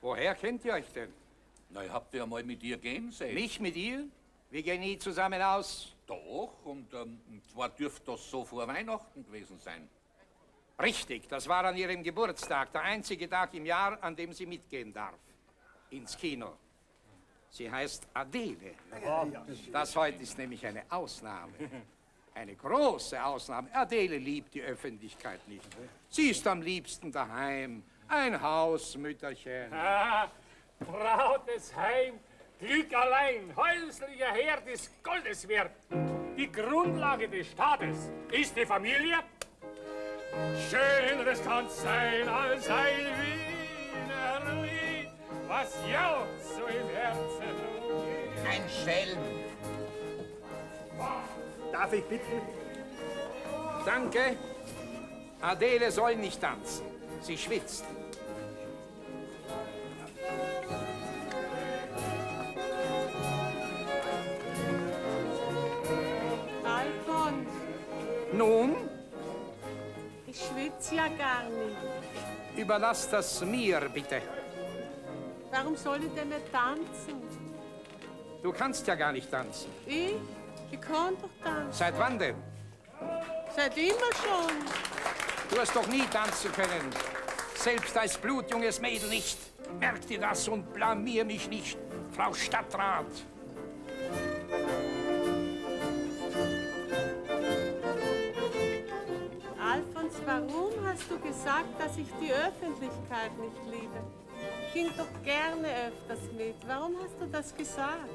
Woher kennt ihr euch denn? Na, ich habt ja mal mit ihr gehen sehen. Nicht mit ihr? Wir gehen nie zusammen aus. Doch, und ähm, zwar dürfte das so vor Weihnachten gewesen sein. Richtig, das war an ihrem Geburtstag, der einzige Tag im Jahr, an dem sie mitgehen darf. Ins Kino. Sie heißt Adele. Das heute ist nämlich eine Ausnahme. Eine große Ausnahme. Adele liebt die Öffentlichkeit nicht. Sie ist am liebsten daheim. Ein Hausmütterchen. Ah, trautes Heim, Glück allein, häuslicher Herd ist Goldes wert. Die Grundlage des Staates ist die Familie. Schöneres kann's sein als ein Wiener Lied, was jauchzt so im Herzen umgeht. Ein Schelm. Darf ich bitten? Danke. Adele soll nicht tanzen. Sie schwitzt. Nun, ich schwitze ja gar nicht. überlass das mir, bitte. Warum soll ich denn nicht tanzen? Du kannst ja gar nicht tanzen. Ich? Ich kann doch tanzen. Seit wann denn? Seit immer schon. Du hast doch nie tanzen können. Selbst als blutjunges Mädel nicht. Merk dir das und blamier mich nicht, Frau Stadtrat. Alfons, gesagt, dass ich die Öffentlichkeit nicht liebe. Ich ging doch gerne öfters mit. Warum hast du das gesagt?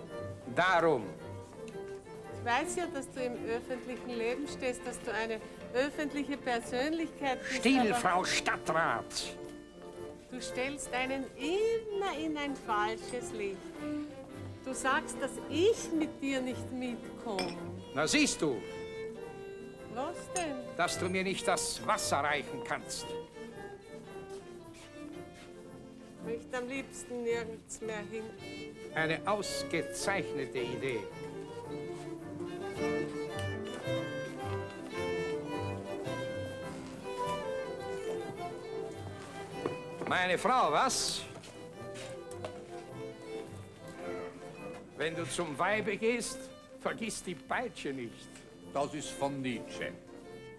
Darum. Ich weiß ja, dass du im öffentlichen Leben stehst, dass du eine öffentliche Persönlichkeit bist. Still, Frau Stadtrat. Du stellst einen immer in ein falsches Licht. Du sagst, dass ich mit dir nicht mitkomme. Na siehst du, Was denn? Dass du mir nicht das Wasser reichen kannst. Ich möchte am liebsten nirgends mehr hin. Eine ausgezeichnete Idee. Meine Frau, was? Wenn du zum Weibe gehst, vergiss die Peitsche nicht. Das ist von Nietzsche.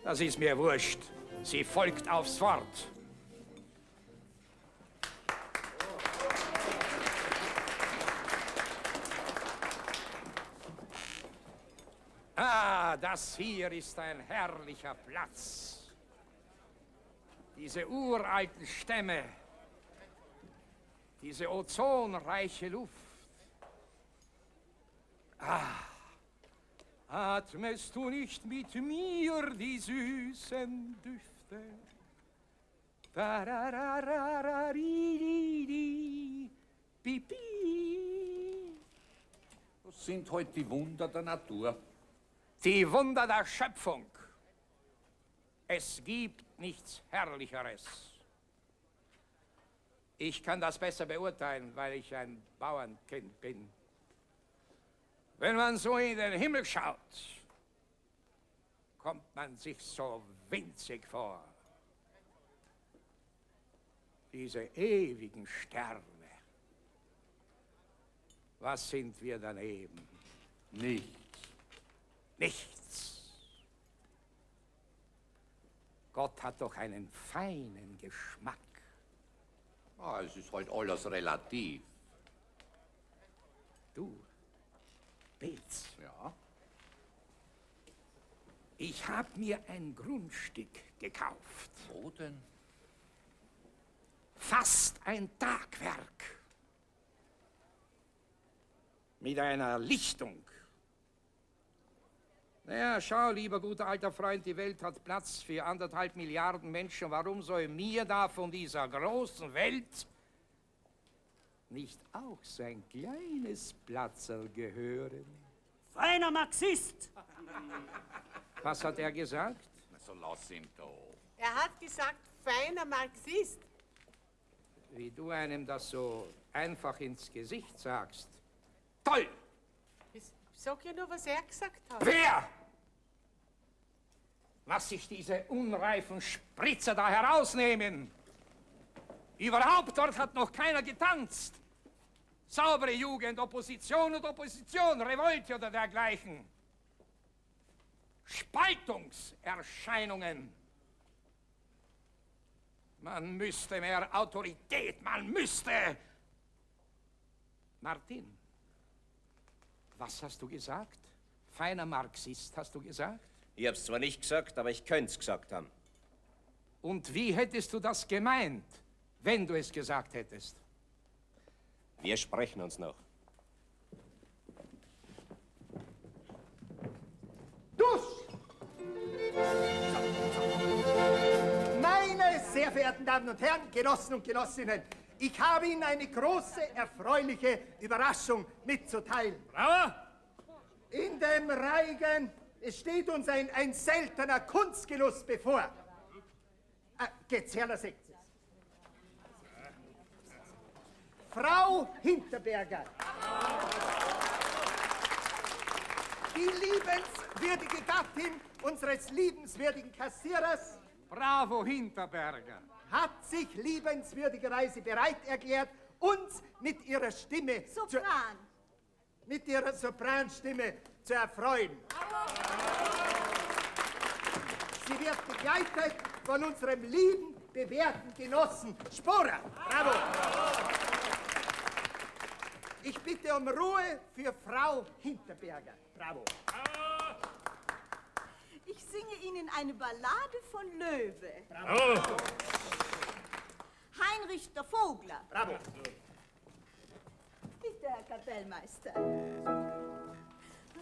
Das ist mir wurscht. Sie folgt aufs Wort. Ah, das hier ist ein herrlicher Platz. Diese uralten Stämme, diese ozonreiche Luft. Ah, atmest du nicht mit mir die süßen Düfte? Tarararararidi, pipi. Das sind heute die Wunder der Natur. Die Wunder der Schöpfung. Es gibt nichts Herrlicheres. Ich kann das besser beurteilen, weil ich ein Bauernkind bin. Wenn man so in den Himmel schaut, kommt man sich so winzig vor. Diese ewigen Sterne. Was sind wir daneben? Nichts. Nichts. Gott hat doch einen feinen Geschmack. Ah, es ist halt alles relativ. Du, Pilz. Ja? Ich habe mir ein Grundstück gekauft. Wo denn? Fast ein Tagwerk. Mit einer Lichtung. Naja, schau, lieber guter alter Freund, die Welt hat Platz für anderthalb Milliarden Menschen. Warum soll mir da von dieser großen Welt nicht auch sein kleines Platzerl gehören? Feiner Marxist! Was hat er gesagt? Na, so lass ihn doch. Er hat gesagt, feiner Marxist. Wie du einem das so einfach ins Gesicht sagst. Toll! Ich sag ja nur, was er gesagt hat. Wer? Lass sich diese unreifen Spritzer da herausnehmen. Überhaupt, dort hat noch keiner getanzt. Saubere Jugend, Opposition und Opposition, Revolte oder dergleichen. Spaltungserscheinungen. Man müsste mehr Autorität, man müsste. Martin, was hast du gesagt? Feiner Marxist, hast du gesagt? Ich hab's zwar nicht gesagt, aber ich könnte es gesagt haben. Und wie hättest du das gemeint, wenn du es gesagt hättest? Wir sprechen uns noch. Meine sehr verehrten Damen und Herren, Genossen und Genossinnen, ich habe Ihnen eine große, erfreuliche Überraschung mitzuteilen. Bravo! In dem Reigen, es steht uns ein, ein seltener Kunstgenuss bevor. Äh, geht's her, Sekt. Frau Hinterberger. Die liebenswürdige Gattin unseres liebenswürdigen Kassierers Bravo, Hinterberger. hat sich liebenswürdigerweise bereit erklärt, uns mit ihrer Stimme Sopran. Zu, mit ihrer Sopranstimme zu erfreuen. Sie wird begleitet von unserem lieben, bewährten Genossen Sporer. Bravo. Ich bitte um Ruhe für Frau Hinterberger. Bravo. Ich singe Ihnen eine Ballade von Löwe. Bravo. Heinrich der Vogler. Bravo. Bitte, Herr Kapellmeister.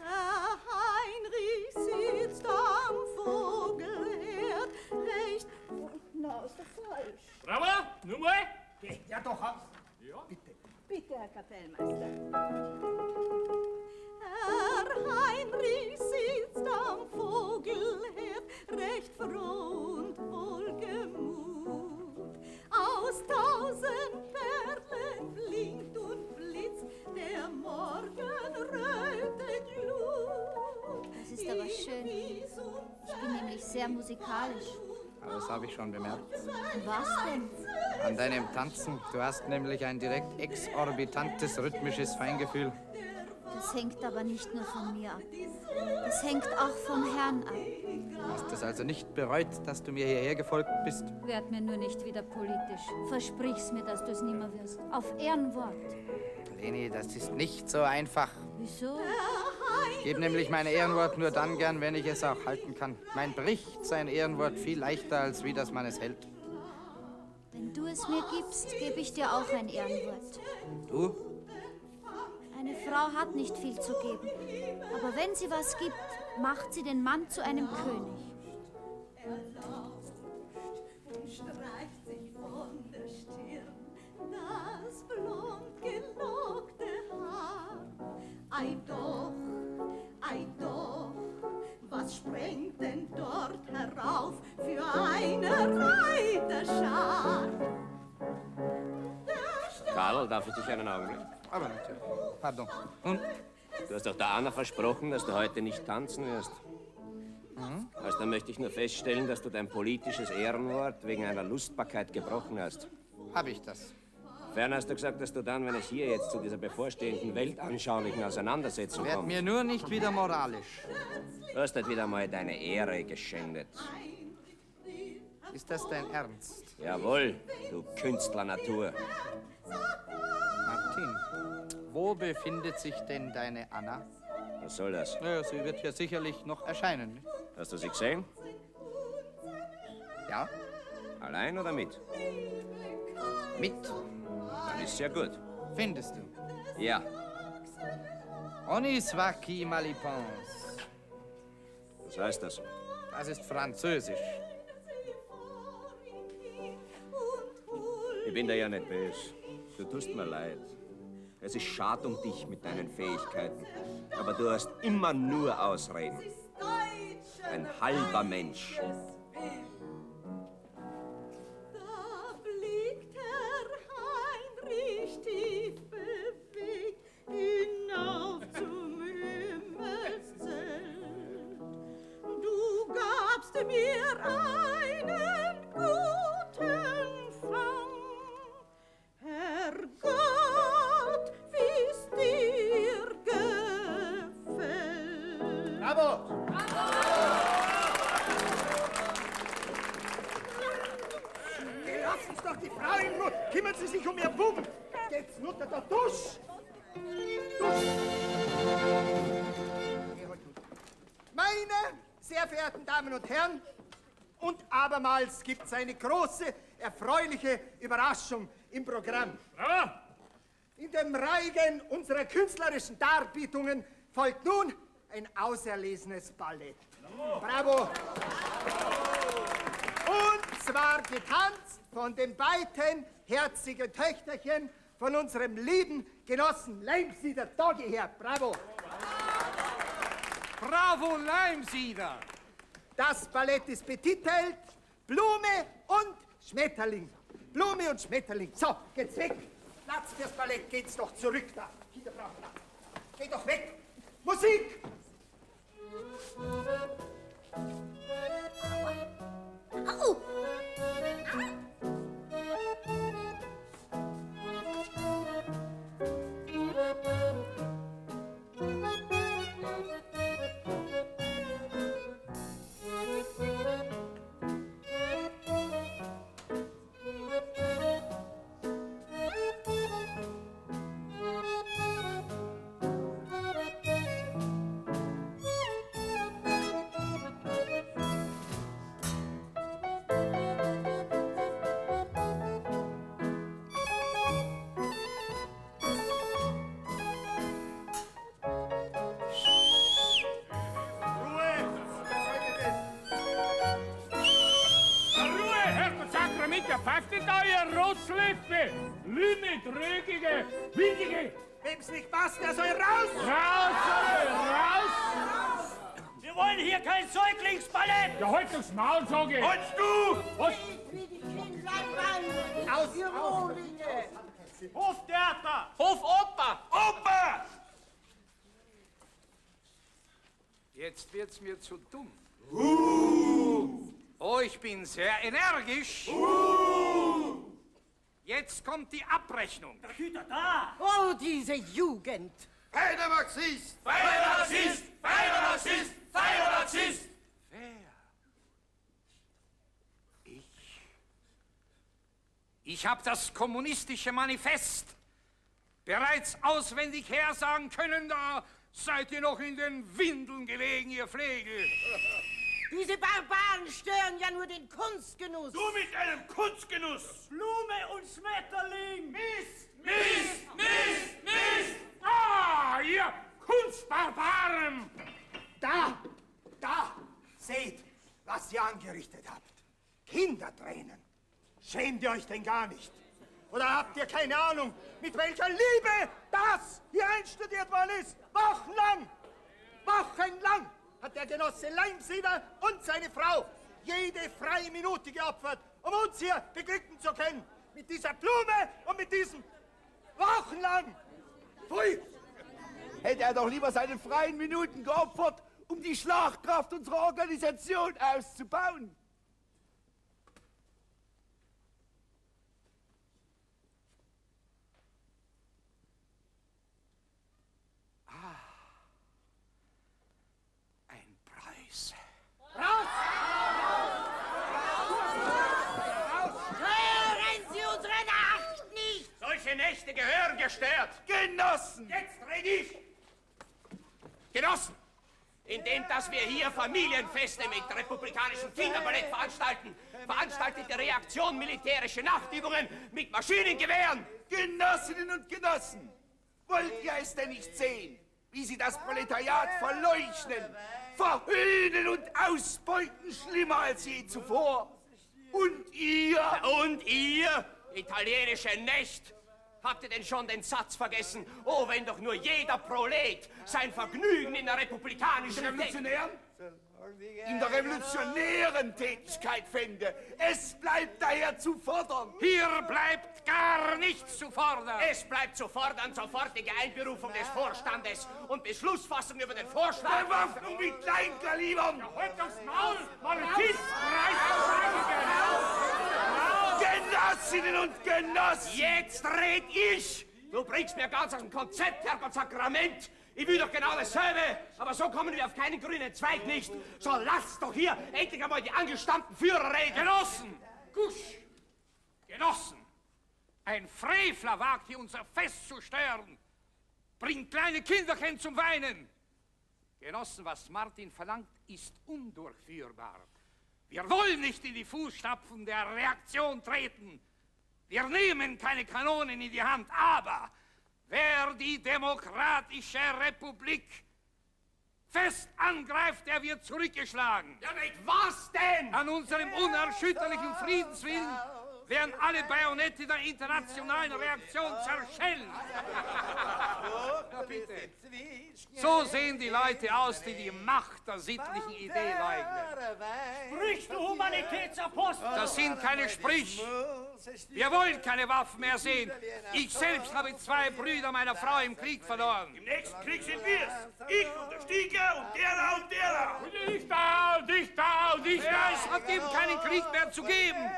Herr Heinrich sitzt am Vogelherd, recht... Na, ist doch falsch. Bravo. Nun mal. Ja, doch aus. Ja. Bitte. Bitte, Herr Kapellmeister. Herr Heinrich sitzt am Vogelherd, recht froh und wohlgemut. Aus tausend Perlen blinkt und blitzt der Morgenröte Glut. Das ist aber schön. Ich bin nämlich sehr musikalisch. Das habe ich schon bemerkt. Was denn? An deinem Tanzen. Du hast nämlich ein direkt exorbitantes rhythmisches Feingefühl. Das hängt aber nicht nur von mir ab. Das hängt auch vom Herrn ab. Hast es also nicht bereut, dass du mir hierher gefolgt bist? Werd mir nur nicht wieder politisch. Versprich's mir, dass du es nimmer wirst. Auf Ehrenwort. Leni, das ist nicht so einfach. Wieso? Ich gebe nämlich mein Ehrenwort nur dann gern, wenn ich es auch halten kann. Man bricht sein Ehrenwort viel leichter, als wie das man es hält. Wenn du es mir gibst, gebe ich dir auch ein Ehrenwort. Du? Eine Frau hat nicht viel zu geben. Aber wenn sie was gibt, macht sie den Mann zu einem König. und streicht sich von der Stirn das blond gelockte Haar. Ei doch, ei doch, was sprengt denn dort herauf für eine Reiterschar? Karl, darf ich dich einen Augenblick? Aber natürlich. Pardon. Und? Du hast doch der Anna versprochen, dass du heute nicht tanzen wirst. Also dann möchte ich nur feststellen, dass du dein politisches Ehrenwort wegen einer Lustbarkeit gebrochen hast. Hab ich das? Ferner hast du gesagt, dass du dann, wenn es hier jetzt zu dieser bevorstehenden weltanschaulichen Auseinandersetzung Werd kommt, mir nur nicht wieder moralisch. du hast halt wieder mal deine Ehre geschändet. Ist das dein Ernst? Jawohl, du Künstlernatur. Martin, wo befindet sich denn deine Anna? Was soll das? Naja, sie wird ja sicherlich noch erscheinen. Hast du sie gesehen? Ja? Allein oder mit? Mit. Ist ja gut. Findest du? Ja. Honi swaki malipens. Was heißt das? Das ist Französisch. Ich bin da ja nicht böse. Du tust mir leid. Es ist schad um dich mit deinen Fähigkeiten. Aber du hast immer nur Ausreden. Ein halber Mensch. Meine sehr verehrten Damen und Herren, und abermals gibt es eine große, erfreuliche Überraschung im Programm. In dem Reigen unserer künstlerischen Darbietungen folgt nun ein auserlesenes Ballett. Bravo! Und zwar getanzt von den beiden herzigen Töchterchen von unserem lieben Genossen Leimsieder Doggy her. Bravo! Bravo, Leimsieder! Das Ballett ist betitelt Blume und Schmetterling. Blume und Schmetterling. So, geht's weg. Platz fürs Ballett, geht's doch zurück da. Kinder brauchen Platz. Geht doch weg. Musik! Au! Thank Ausläufe, Lüne, Drögige, Windige. Wem's nicht passt, der soll raus! Raus, raus! Wir wollen hier kein Säuglingsballett! Ja, halt das Maul, sag ich! Und du! Was? Aus, aus! Hoftheater! Hofoper! Oper! Jetzt wird's mir zu dumm. Oh, ich bin sehr energisch. Jetzt kommt die Abrechnung. Der Hüter da! Oh, diese Jugend! Feiner Marxist! Feiner Marxist! Feiner Marxist! Feiner Marxist! Wer? Ich. Ich habe das kommunistische Manifest bereits auswendig hersagen können, da seid ihr noch in den Windeln gelegen, ihr Flegel. Diese Barbaren stören ja nur den Kunstgenuss. Du mit deinem Kunstgenuss! Blume und Schmetterling! Mist! Mist! Mist! Mist! Ah, ihr Kunstbarbaren! Da, da, seht, was ihr angerichtet habt. Kindertränen. Schämt ihr euch denn gar nicht? Oder habt ihr keine Ahnung, mit welcher Liebe das hier einstudiert worden ist? Wochenlang! Wochenlang hat der Genosse Leimsieder und seine Frau jede freie Minute geopfert, um uns hier beglücken zu können. Mit dieser Blume und mit diesem Wochenlang! Pfui! Hätte er doch lieber seine freien Minuten geopfert, um die Schlagkraft unserer Organisation auszubauen. Ein Preis. Hören Sie unsere Nacht nicht! Solche Nächte gehören gestört! Genossen! Jetzt red ich! Genossen! Indem dass wir hier Familienfeste mit republikanischem Kinderballett veranstalten, veranstaltet die Reaktion militärische Nachtübungen mit Maschinengewehren! Genossinnen und Genossen, wollt ihr es denn nicht sehen, wie sie das Proletariat verleuchten, verhöhnen und ausbeuten, schlimmer als je zuvor? Und ihr? Und ihr, italienische Nächt, habt ihr denn schon den Satz vergessen? Oh, wenn doch nur jeder Prolet sein Vergnügen in der republikanischen Revolutionären? In der revolutionären Tätigkeit fände. Es bleibt daher zu fordern. Hier bleibt gar nichts zu fordern. Es bleibt zu fordern sofortige Einberufung des Vorstandes und Beschlussfassung über den Vorschlag. Bewaffnung mit Kleinkalibern! Halt das Maul! Monarchist! Genossinnen und Genossen! Jetzt red ich! Du bringst mir ganz aus dem Konzept, Herrgott Sakrament! Ich will doch genau dasselbe, aber so kommen wir auf keinen grünen Zweig nicht. So lasst doch hier endlich einmal die angestammten Führer reden. Genossen! Gusch! Genossen! Ein Frevler wagt hier unser Fest zu stören. Bringt kleine Kinderchen zum Weinen. Genossen, was Martin verlangt, ist undurchführbar. Wir wollen nicht in die Fußstapfen der Reaktion treten. Wir nehmen keine Kanonen in die Hand, aber wer die demokratische Republik fest angreift, der wird zurückgeschlagen. Ja, mit was denn? An unserem unerschütterlichen Friedenswillen werden alle Bajonette der internationalen Reaktion zerschellen. So sehen die Leute aus, die die Macht der sittlichen Idee leugnen. Sprich, du Humanitätsapostel! Das sind keine Sprüche. Wir wollen keine Waffen mehr sehen. Ich selbst habe zwei Brüder meiner Frau im Krieg verloren. Im nächsten Krieg sind wir's. Ich und der Stieger und der da und der da. Und ich da und ich da und ich Ja, da. es hat eben keinen Krieg mehr zu geben.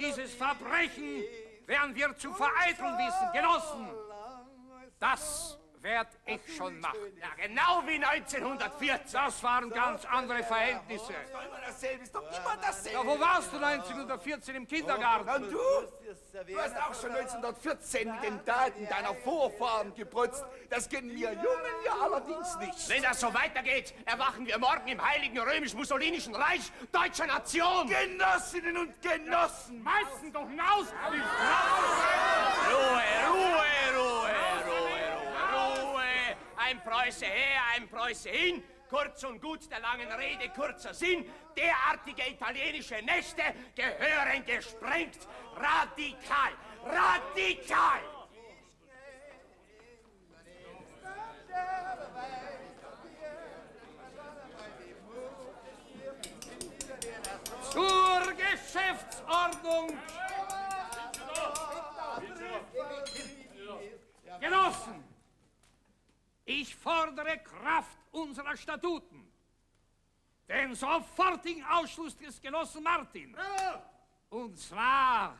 Dieses Verbrechen werden wir zu vereiteln wissen, Genossen. Das werd ich schon machen. Ja, genau wie 1914. Das waren ganz andere Verhältnisse. Immer dasselbe, ist doch immer dasselbe. Ja, wo warst du 1914 im Kindergarten? Und du? Du hast auch schon 1914 mit den Daten deiner Vorfahren geprotzt. Das kennen wir Jungen ja allerdings nicht. Wenn das so weitergeht, erwachen wir morgen im heiligen römisch-mussolinischen Reich deutscher Nation. Genossinnen und Genossen! Meistens doch hinaus! Ruhe, Ruhe, Ruhe, Ruhe, Ruhe, Ruhe. Ein Preuße her, ein Preuße hin. Kurz und gut der langen Rede, kurzer Sinn. Derartige italienische Nächte gehören gesprengt. Radikal, radikal! Zur Geschäftsordnung! Genossen! Ich fordere Kraft unserer Statuten. Den sofortigen Ausschluss des Genossen Martin. Und zwar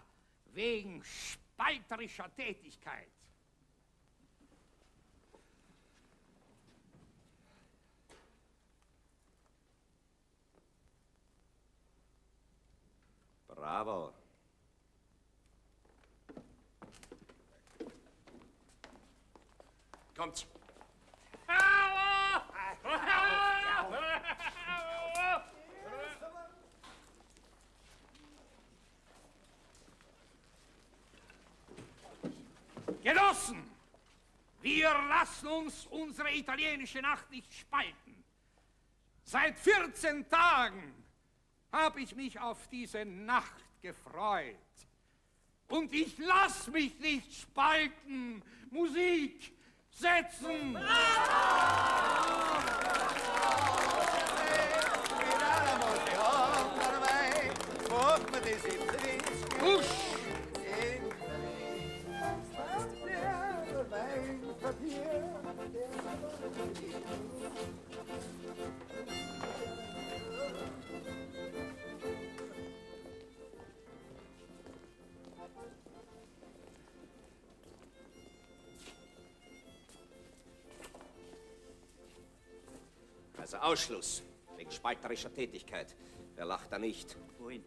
wegen spalterischer Tätigkeit. Bravo. Kommt's. Genossen, wir lassen uns unsere italienische Nacht nicht spalten. Seit 14 Tagen habe ich mich auf diese Nacht gefreut. Und ich lass mich nicht spalten. Musik setzen! Husch! Also Ausschluss wegen spalterischer Tätigkeit. Wer lacht da nicht? Wohin?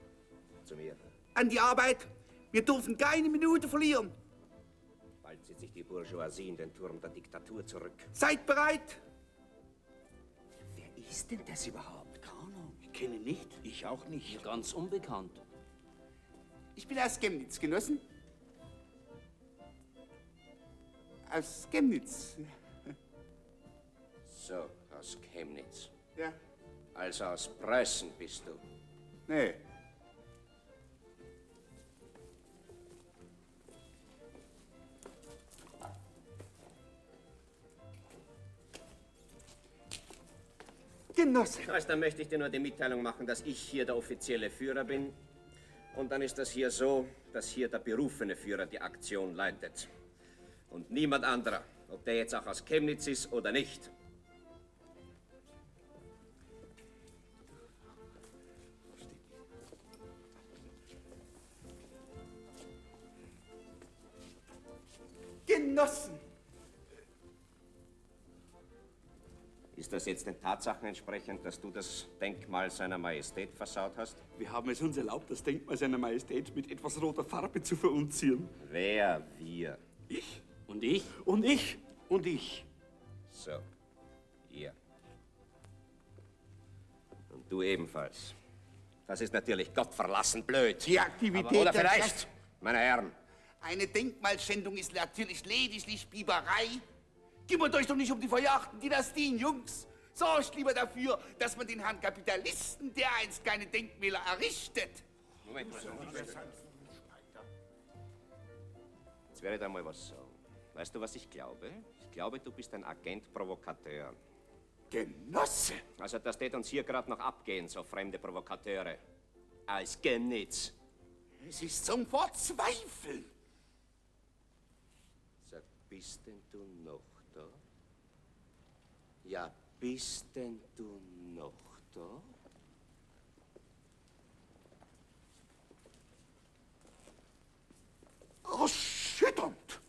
Zu mir. An die Arbeit. Wir dürfen keine Minute verlieren. Bald zieht sich die Bourgeoisie in den Turm der Diktatur zurück. Seid bereit. Wer ist denn das überhaupt? Keine Ahnung. Ich kenne ihn nicht. Ich auch nicht. Ganz unbekannt. Ich bin aus Chemnitz, Genossen. Aus Chemnitz. So, aus Chemnitz. Ja. Also aus Preußen bist du. Nee. Genosse. Also, dann möchte ich dir nur die Mitteilung machen, dass ich hier der offizielle Führer bin. Und dann ist das hier so, dass hier der berufene Führer die Aktion leitet. Und niemand anderer, ob der jetzt auch aus Chemnitz ist oder nicht. Genossen. Ist das jetzt den Tatsachen entsprechend, dass du das Denkmal seiner Majestät versaut hast? Wir haben es uns erlaubt, das Denkmal seiner Majestät mit etwas roter Farbe zu verunzieren. Wer? Wir. Ich. Und ich? Und ich. Und ich. So, ihr. Und du ebenfalls. Das ist natürlich gottverlassen blöd. Die Aktivität Aber, oder der vielleicht, meine Herren, Eine Denkmalschändung ist natürlich lediglich Biberei. Kümmert euch doch nicht um die verjagten Dynastien, Jungs. Sorgt lieber dafür, dass man den Herrn Kapitalisten dereinst keine Denkmäler errichtet. Moment mal. Jetzt ich da mal was sagen. Weißt du, was ich glaube? Ich glaube, du bist ein Agent-Provokateur. Genosse! Also, das steht uns hier gerade noch abgehen, so fremde Provokateure. Als Chemnitz. Es ist zum Verzweifeln. Bist denn du noch da? Ja, bist denn du noch da? Erschütternd!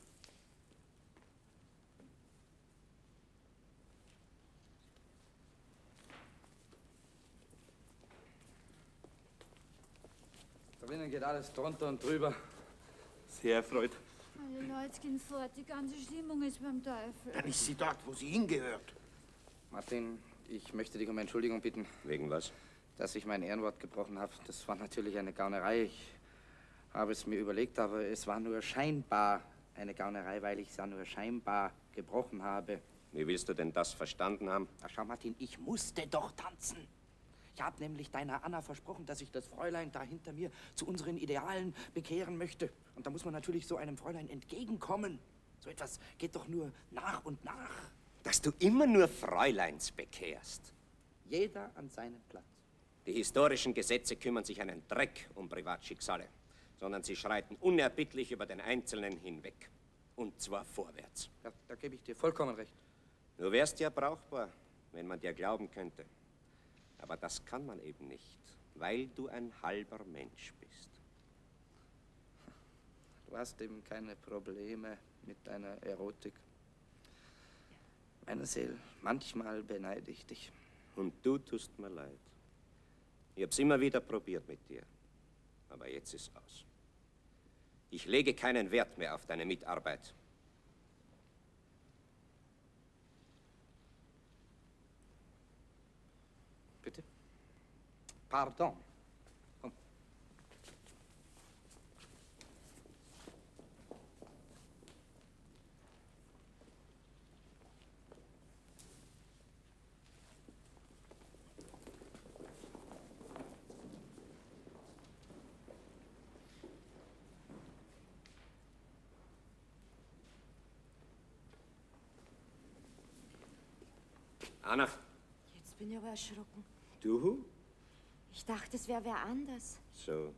Drinnen geht alles drunter und drüber. Sehr erfreut. Alle Leute gehen fort, die ganze Stimmung ist beim Teufel. Dann ist sie dort, wo sie hingehört. Martin, ich möchte dich um Entschuldigung bitten. Wegen was? Dass ich mein Ehrenwort gebrochen habe. Das war natürlich eine Gaunerei. Ich habe es mir überlegt, aber es war nur scheinbar eine Gaunerei, weil ich es ja nur scheinbar gebrochen habe. Wie willst du denn das verstanden haben? Ach, schau, Martin, ich musste doch tanzen. Ich habe nämlich deiner Anna versprochen, dass ich das Fräulein da hinter mir zu unseren Idealen bekehren möchte. Und da muss man natürlich so einem Fräulein entgegenkommen. So etwas geht doch nur nach und nach. Dass du immer nur Fräuleins bekehrst. Jeder an seinem Platz. Die historischen Gesetze kümmern sich einen Dreck um Privatschicksale, sondern sie schreiten unerbittlich über den Einzelnen hinweg. Und zwar vorwärts. Ja, da gebe ich dir vollkommen recht. Du wärst ja brauchbar, wenn man dir glauben könnte. Aber das kann man eben nicht, weil du ein halber Mensch bist. Du hast eben keine Probleme mit deiner Erotik. Meine Seele, manchmal beneide ich dich. Und du tust mir leid. Ich hab's immer wieder probiert mit dir. Aber jetzt ist aus. Ich lege keinen Wert mehr auf deine Mitarbeit. Bitte? Pardon. Anna, Jetzt bin ich aber erschrocken. du? Ich dachte, es wäre wer anders. So,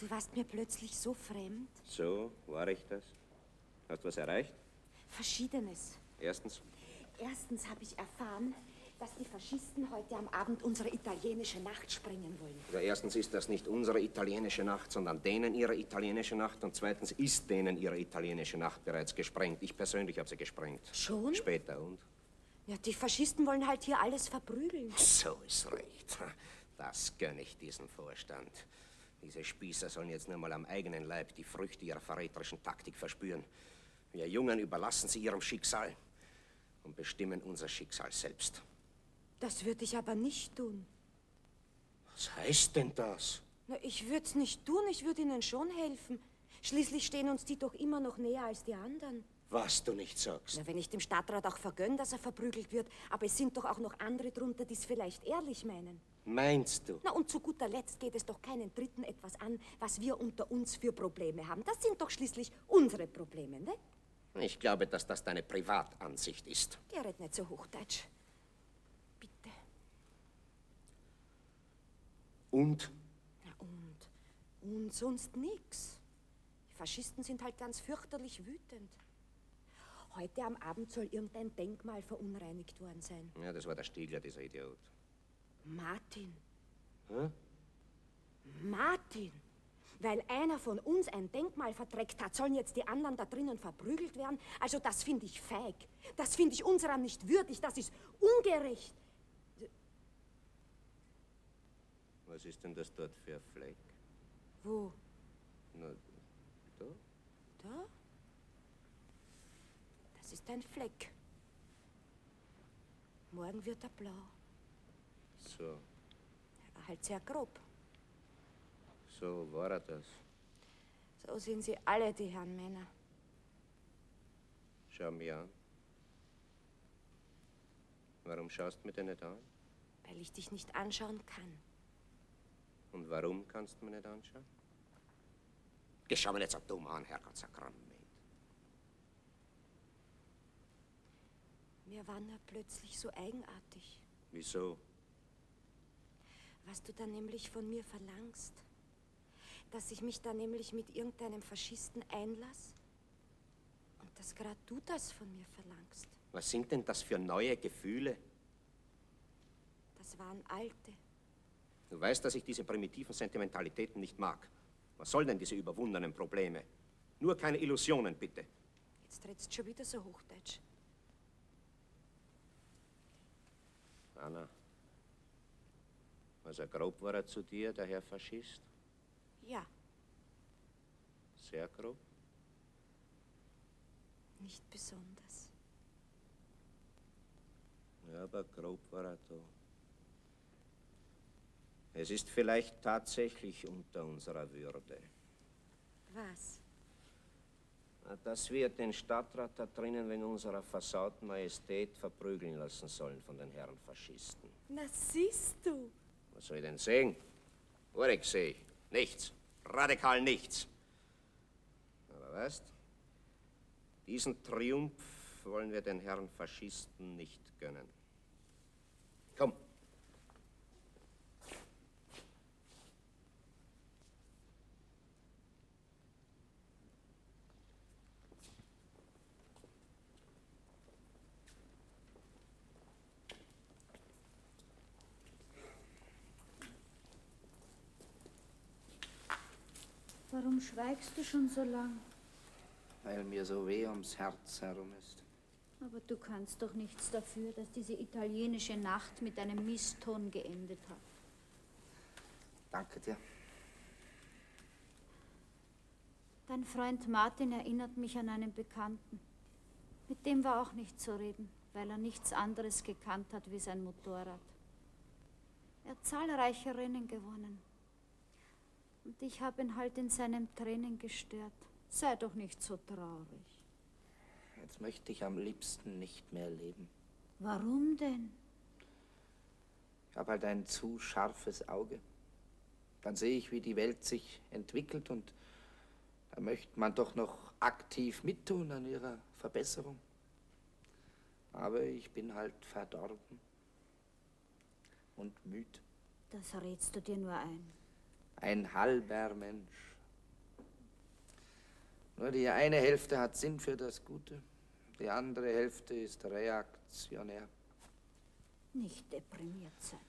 Du warst mir plötzlich so fremd. so, war ich das? Hast du was erreicht? Verschiedenes. Erstens, Erstens habe ich erfahren, dass die Faschisten heute am Abend unsere italienische Nacht sprengen wollen. also erstens ist das nicht unsere italienische Nacht, sondern denen ihre italienische Nacht. Und zweitens ist denen ihre italienische Nacht bereits gesprengt. Ich persönlich habe sie gesprengt. Schon? Später und? Ja, die Faschisten wollen halt hier alles verprügeln. So ist recht. Das gönne ich diesem Vorstand. Diese Spießer sollen jetzt nur mal am eigenen Leib die Früchte ihrer verräterischen Taktik verspüren. Wir Jungen überlassen sie ihrem Schicksal und bestimmen unser Schicksal selbst. Das würde ich aber nicht tun. Was heißt denn das? Na, ich würde es nicht tun, ich würde ihnen schon helfen. Schließlich stehen uns die doch immer noch näher als die anderen. Was du nicht sagst. Na, wenn ich dem Stadtrat auch vergönne, dass er verprügelt wird, aber es sind doch auch noch andere drunter, die es vielleicht ehrlich meinen. Meinst du? Na, und zu guter Letzt geht es doch keinen Dritten etwas an, was wir unter uns für Probleme haben. Das sind doch schließlich unsere Probleme, ne? Ich glaube, dass das deine Privatansicht ist. Der redet nicht so Hochdeutsch. Bitte. Und? Na und? Und sonst nix. Die Faschisten sind halt ganz fürchterlich wütend. Heute am Abend soll irgendein Denkmal verunreinigt worden sein. Ja, das war der Stiegler, dieser Idiot. Martin. Hm? Martin! Weil einer von uns ein Denkmal verdreckt hat, sollen jetzt die anderen da drinnen verprügelt werden? Also das finde ich feig. Das finde ich unserer nicht würdig. Das ist ungerecht. Was ist denn das dort für ein Fleck? Wo? Na, da? Da? Das ist ein Fleck. Morgen wird er blau. So, Er war halt sehr grob. so war er das. So sind sie alle, die Herren Männer. Schau mich an. Warum schaust du mir denn nicht an? Weil ich dich nicht anschauen kann. Und warum kannst du mir nicht anschauen? Geh, schau mir nicht so dumm an, Herrgott Sakrament. Mir war nur plötzlich so eigenartig, Wieso? was du da nämlich von mir verlangst. Dass ich mich da nämlich mit irgendeinem Faschisten einlass. Und dass gerade du das von mir verlangst. Was sind denn das für neue Gefühle? Das waren alte. Du weißt, dass ich diese primitiven Sentimentalitäten nicht mag. Was soll denn diese überwundenen Probleme? Nur keine Illusionen, bitte. Jetzt redst du schon wieder so Hochdeutsch. Anna, was er grob war er zu dir, der Herr Faschist? Ja, Sehr grob? nicht besonders. Ja, aber grob war er da. Es ist vielleicht tatsächlich unter unserer Würde. Was? Dass wir den Stadtrat da drinnen in unserer versauten Majestät verprügeln lassen sollen von den Herren Faschisten. Na siehst du. Was soll ich denn sehen? Urig sehe ich. Nichts. Radikal nichts. Aber weißt, diesen Triumph wollen wir den Herren Faschisten nicht gönnen. Komm. Warum schweigst du schon so lang? Weil mir so weh ums Herz herum ist. Aber du kannst doch nichts dafür, dass diese italienische Nacht mit einem Misston geendet hat. Danke dir. Dein Freund Martin erinnert mich an einen Bekannten. Mit dem war auch nicht zu reden, weil er nichts anderes gekannt hat wie sein Motorrad. Er hat zahlreiche Rennen gewonnen. Und ich habe ihn halt in seinem Training gestört. Sei doch nicht so traurig. Jetzt möchte ich am liebsten nicht mehr leben. Warum denn? Ich habe halt ein zu scharfes Auge. Dann sehe ich, wie die Welt sich entwickelt und da möchte man doch noch aktiv mittun an ihrer Verbesserung. Aber ich bin halt verdorben und müd. Das rätst du dir nur ein. Ein halber Mensch. Nur die eine Hälfte hat Sinn für das Gute, die andere Hälfte ist reaktionär. Nicht deprimiert sein.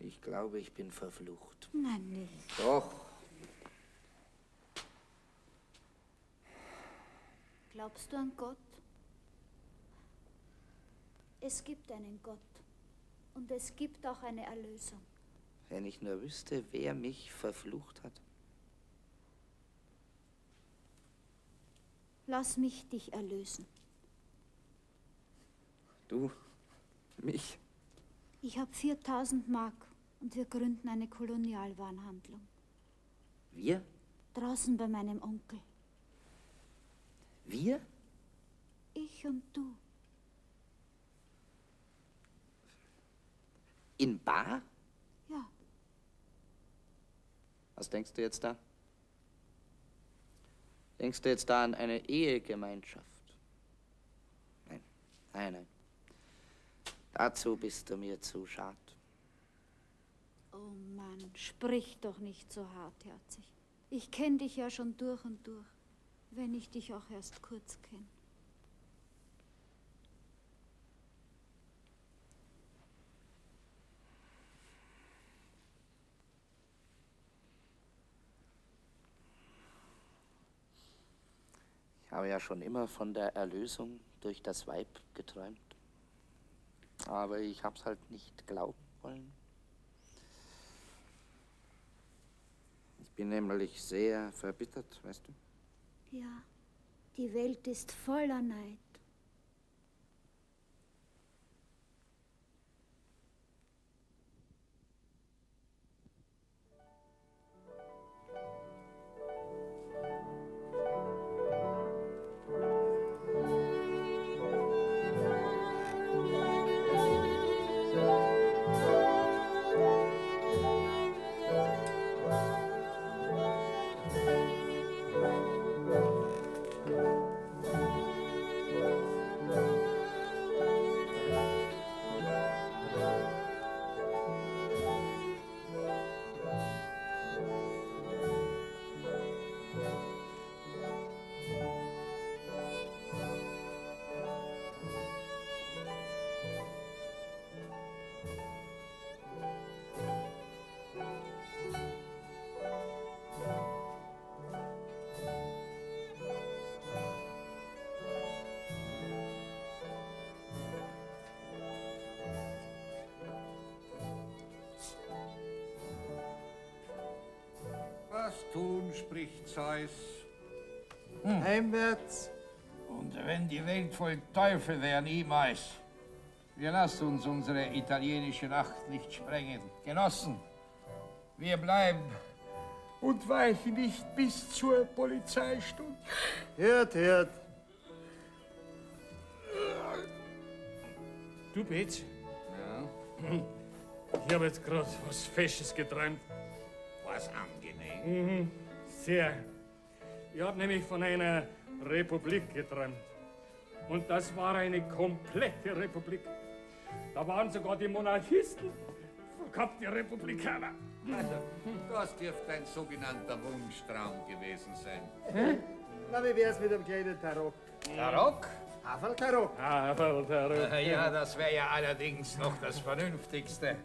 Ich glaube, ich bin verflucht. Nein, nicht. Doch. Glaubst du an Gott? Es gibt einen Gott. Und es gibt auch eine Erlösung. Wenn ich nur wüsste, wer mich verflucht hat. Lass mich dich erlösen. Du? Mich? Ich habe 4000 Mark und wir gründen eine Kolonialwarenhandlung. Wir? Draußen bei meinem Onkel. Wir? Ich und du. In Bar? Ja. Was denkst du jetzt da? Denkst du jetzt da an eine Ehegemeinschaft? Nein, nein, nein. Dazu bist du mir zu schad. Oh Mann, sprich doch nicht so hartherzig. Ich kenne dich ja schon durch und durch, wenn ich dich auch erst kurz kenne. Habe ja schon immer von der Erlösung durch das Weib geträumt. Aber ich hab's halt nicht glauben wollen. Ich bin nämlich sehr verbittert, weißt du? Ja, die Welt ist voller Neid. Zeus. Heimwärts. Und wenn die Welt voll Teufel wäre, niemals. Wir lassen uns unsere italienische Nacht nicht sprengen. Genossen, wir bleiben und weiche nicht bis zur Polizeistunde. Hört, hört. Du, Betz? Ja? Ich habe jetzt gerade was Fesches geträumt. Was angenehm. Mhm, sehr. Ich habe nämlich von einer Republik geträumt. Und das war eine komplette Republik. Da waren sogar die Monarchisten, die Republikaner. Also, das dürfte ein sogenannter Wunschtraum gewesen sein. Hä? Na, wie wär's mit dem kleinen Tarok? Tarok? Haferl Tarok. Haferl Tarok. Äh, Ja, das wäre ja allerdings noch das Vernünftigste.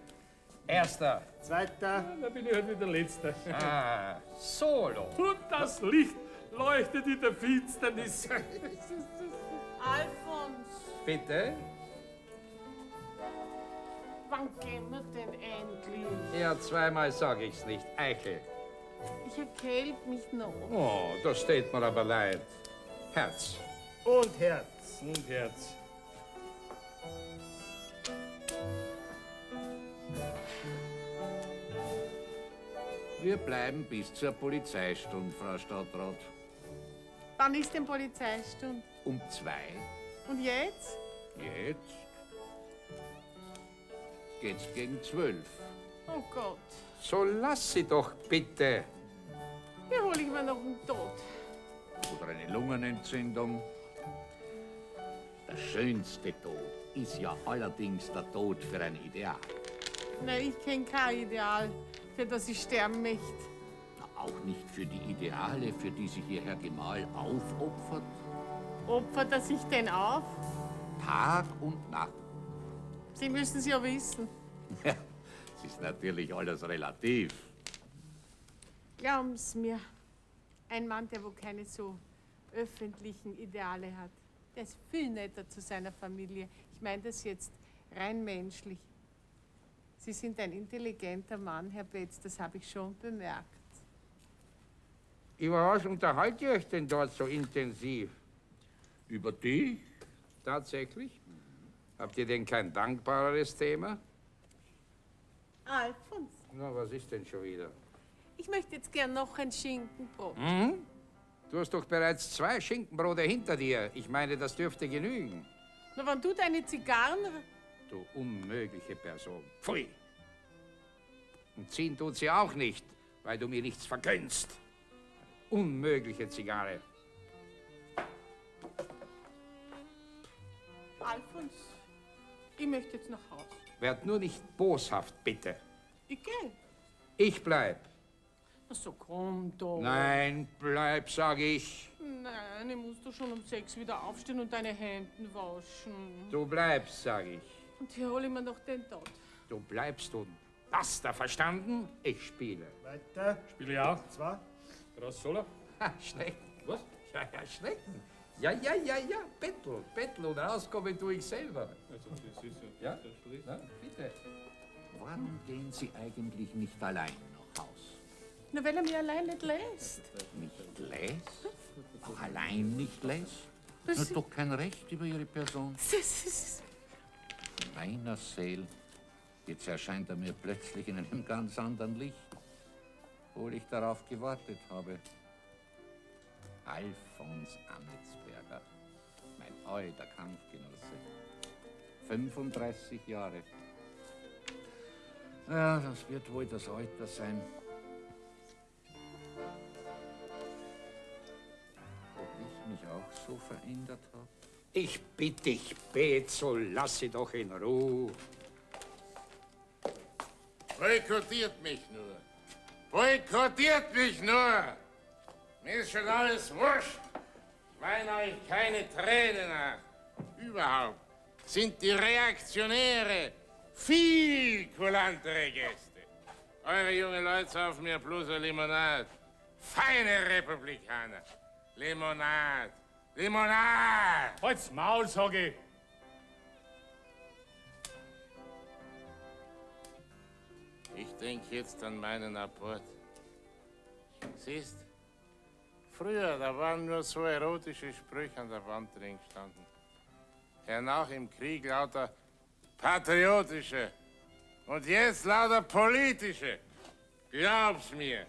Erster. Zweiter. Da bin ich halt wieder Letzter. Ah, Solo. Und das Licht leuchtet in der Finsternis. Alfons, Bitte? wann gehen wir denn endlich? Ja, zweimal sage ich's nicht. Eichel. Ich erkält mich noch. Oh, das steht mir aber leid. Herz. Und Herz. Und Herz. Wir bleiben bis zur Polizeistunde, Frau Stadtrat. Wann ist denn Polizeistunde? Um zwei. Und jetzt? Jetzt geht's gegen zwölf. Oh Gott, So lass sie doch bitte. hier hole ich mir noch einen Tod. Oder eine Lungenentzündung. Der schönste Tod ist ja allerdings der Tod für ein Ideal. Nein, ich kenne kein Ideal, für das ich sterben möchte. Auch nicht für die Ideale, für die sich ihr Herr Gemahl aufopfert. Opfert er sich denn auf? Tag und Nacht. Sie müssen es ja wissen. Ja, es ist natürlich alles relativ. Glauben Sie mir, ein Mann, der wo keine so öffentlichen Ideale hat, der ist viel netter zu seiner Familie. Ich meine das jetzt rein menschlich. Sie sind ein intelligenter Mann, Herr Betz, das habe ich schon bemerkt. Über was unterhaltet ihr euch denn dort so intensiv? Über dich? Tatsächlich? Habt ihr denn kein dankbareres Thema? Alfons, Na, was ist denn schon wieder? ich möchte jetzt gern noch ein Schinkenbrot. Hm? Du hast doch bereits zwei Schinkenbrote hinter dir. Ich meine, das dürfte genügen. Na, wenn du deine Zigarren... Du unmögliche Person. Pfui! Und ziehen tut sie auch nicht, weil du mir nichts vergönnst. Unmögliche Zigarre. Alfons, ich möchte jetzt nach Hause. Werd nur nicht boshaft, bitte. Ich geh. Ich bleib. Na, so komm doch. Nein, bleib, sag ich. Nein, ich muss doch schon um sechs wieder aufstehen und deine Hände waschen. Du bleibst, sag ich. Und hier hole ich mir noch den Tod. Du bleibst und hast du verstanden? Ich spiele. Weiter. Spiele ich auch? Zwei. Groß Solo? Ha, Schnecken. Was? Ja, ja, Schnecken. Ja, ja, ja, ja, Bettel, Bettel und rauskommen tue ich selber. Ja? Na, bitte. Warum gehen Sie eigentlich nicht allein nach Haus? Na, weil er mich allein nicht lässt. Nicht lässt? Auch allein nicht lässt? Das- Hat doch kein Recht über Ihre Person. Das ist... Meiner Seel. Jetzt erscheint er mir plötzlich in einem ganz anderen Licht, obwohl ich darauf gewartet habe. Alfons Ametsberger, mein alter Kampfgenosse. 35 Jahre. Ja, das wird wohl das Alter sein. Ob ich mich auch so verändert habe? Ich bitte dich, Betzo, lass sie doch in Ruhe. Boykottiert mich nur. Boykottiert mich nur. Mir ist schon alles wurscht. Ich weine euch keine Tränen nach. Überhaupt sind die Reaktionäre viel kulantere Gäste. Eure jungen Leute saufen mir bloß eine Limonade. Feine Republikaner. Limonade. Limonade. Halt's Maul, sag ich. Ich denke jetzt an meinen Apport. Siehst, früher, da waren nur so erotische Sprüche an der Wand drin gestanden. Hernach im Krieg lauter patriotische und jetzt lauter politische. Glaub's mir,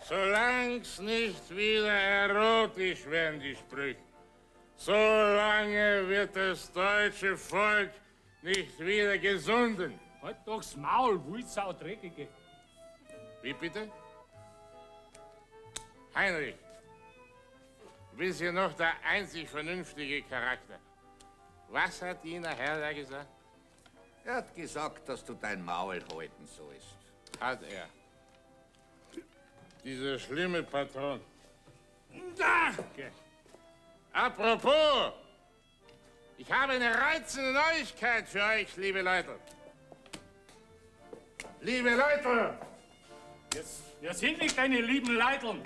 Solang's nicht wieder erotisch werden, die Sprüche, solange wird das deutsche Volk nicht wieder gesunden. Halt doch's Maul, Wulsau Dreckige. Wie bitte? Heinrich, du bist ja noch der einzig vernünftige Charakter. Was hat Ihnen Herr da gesagt? Er hat gesagt, dass du dein Maul halten sollst. Hat er. Dieser schlimme Patron. Danke. Apropos, ich habe eine reizende Neuigkeit für euch, liebe Leute. Liebe Leute! Wir sind nicht deine lieben Leiteln.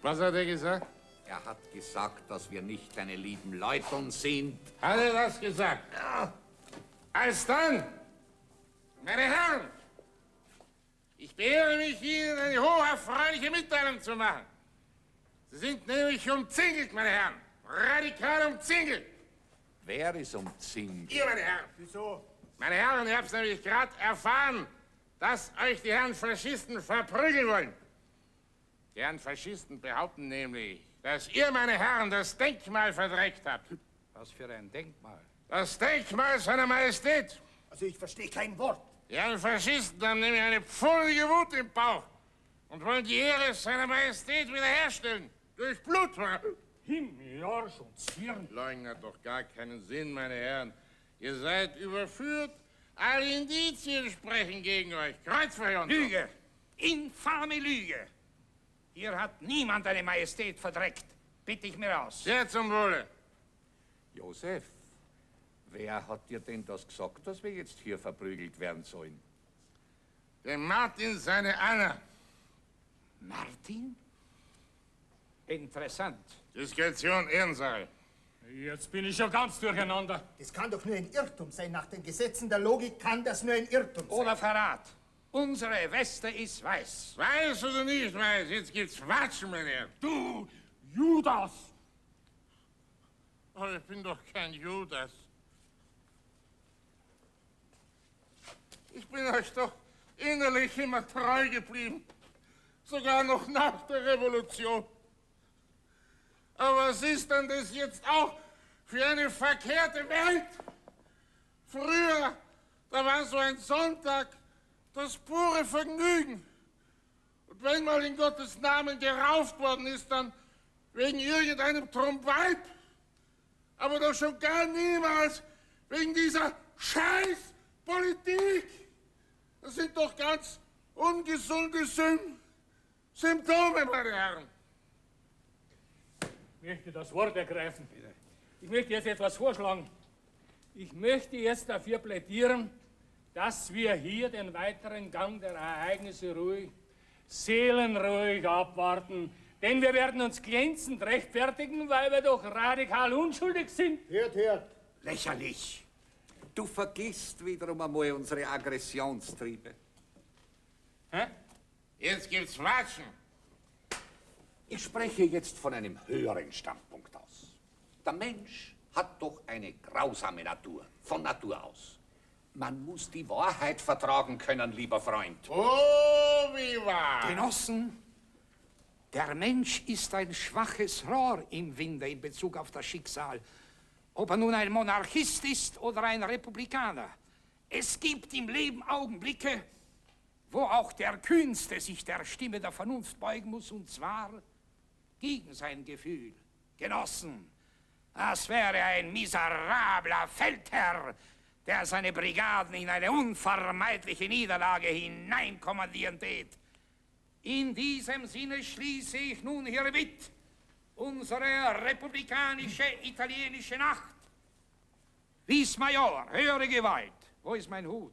Was hat er gesagt? Er hat gesagt, dass wir nicht deine lieben Leute sind. Hat er das gesagt? Ja. Als dann, meine Herren, ich beehre mich, Ihnen eine hocherfreuliche Mitteilung zu machen. Sie sind nämlich umzingelt, meine Herren. Radikal umzingelt. Wer ist umzingelt? Ihr, meine Herren. Wieso? Meine Herren, ich hab's nämlich gerade erfahren, dass euch die Herren Faschisten verprügeln wollen. Die Herren Faschisten behaupten nämlich, dass ihr, meine Herren, das Denkmal verdreckt habt. Was für ein Denkmal? Das Denkmal seiner Majestät. Also ich verstehe kein Wort. Die Herren Faschisten haben nämlich eine pfullige Wut im Bauch und wollen die Ehre seiner Majestät wiederherstellen. Durch Blutvergießen. Himmel, Arsch und Zwirn. Leugnen hat doch gar keinen Sinn, meine Herren. Ihr seid überführt. Alle Indizien sprechen gegen euch. Kreuzverhör. Lüge! Infame Lüge! Hier hat niemand eine Majestät verdreckt. Bitte ich mir aus. Sehr zum Wohle. Josef, wer hat dir denn das gesagt, dass wir jetzt hier verprügelt werden sollen? Der Martin seine Anna. Martin? Interessant. Diskretion, Ehrensache. Jetzt bin ich schon ganz durcheinander. Das kann doch nur ein Irrtum sein. Nach den Gesetzen der Logik kann das nur ein Irrtum sein. Oder Verrat. Unsere Weste ist weiß. Weiß oder nicht weiß, jetzt gibt's Watschen, meine Herren. Du, Judas! Aber ich bin doch kein Judas. Ich bin euch doch innerlich immer treu geblieben. Sogar noch nach der Revolution. Aber was ist denn das jetzt auch für eine verkehrte Welt? Früher, da war so ein Sonntag das pure Vergnügen. Und wenn mal in Gottes Namen gerauft worden ist, dann wegen irgendeinem Trumpweib. Aber doch schon gar niemals wegen dieser Scheißpolitik. Das sind doch ganz ungesunde Sym Symptome, meine Herren. Ich möchte das Wort ergreifen. Ich möchte jetzt etwas vorschlagen. Ich möchte jetzt dafür plädieren, dass wir hier den weiteren Gang der Ereignisse ruhig, seelenruhig abwarten. Denn wir werden uns glänzend rechtfertigen, weil wir doch radikal unschuldig sind. Hört, hört. Lächerlich. Du vergisst wiederum einmal unsere Aggressionstriebe. Hä? Jetzt gibt's Watschen. Ich spreche jetzt von einem höheren Standpunkt aus. Der Mensch hat doch eine grausame Natur, von Natur aus. Man muss die Wahrheit vertragen können, lieber Freund. Oh, wie wahr! Genossen, der Mensch ist ein schwaches Rohr im Winde in Bezug auf das Schicksal. Ob er nun ein Monarchist ist oder ein Republikaner. Es gibt im Leben Augenblicke, wo auch der Kühnste sich der Stimme der Vernunft beugen muss, und zwar gegen sein Gefühl. Genossen, das wäre ein miserabler Feldherr, der seine Brigaden in eine unvermeidliche Niederlage hineinkommandieren tät. In diesem Sinne schließe ich nun hiermit unsere republikanische italienische Nacht. Vis Major, höhere Gewalt. Wo ist mein Hut?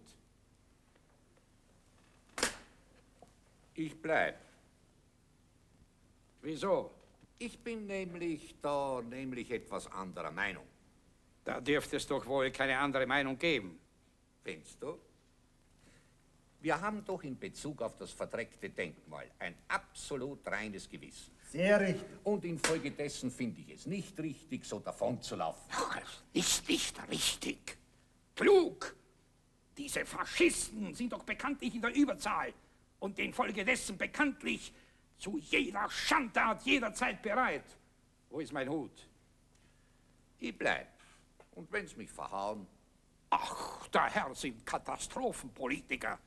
Ich bleib. Wieso? Ich bin nämlich da nämlich etwas anderer Meinung. Da dürfte es doch wohl keine andere Meinung geben. Findest du? Wir haben doch in Bezug auf das verdreckte Denkmal ein absolut reines Gewissen. Sehr richtig. Und infolgedessen finde ich es nicht richtig, so davonzulaufen. Ist nicht richtig. Klug. Diese Faschisten sind doch bekanntlich in der Überzahl und infolgedessen bekanntlich Zu jeder Schandtat jederzeit bereit. Wo ist mein Hut? Ich bleib. Und wenn's mich verhauen? Ach, der Herr sind Katastrophenpolitiker.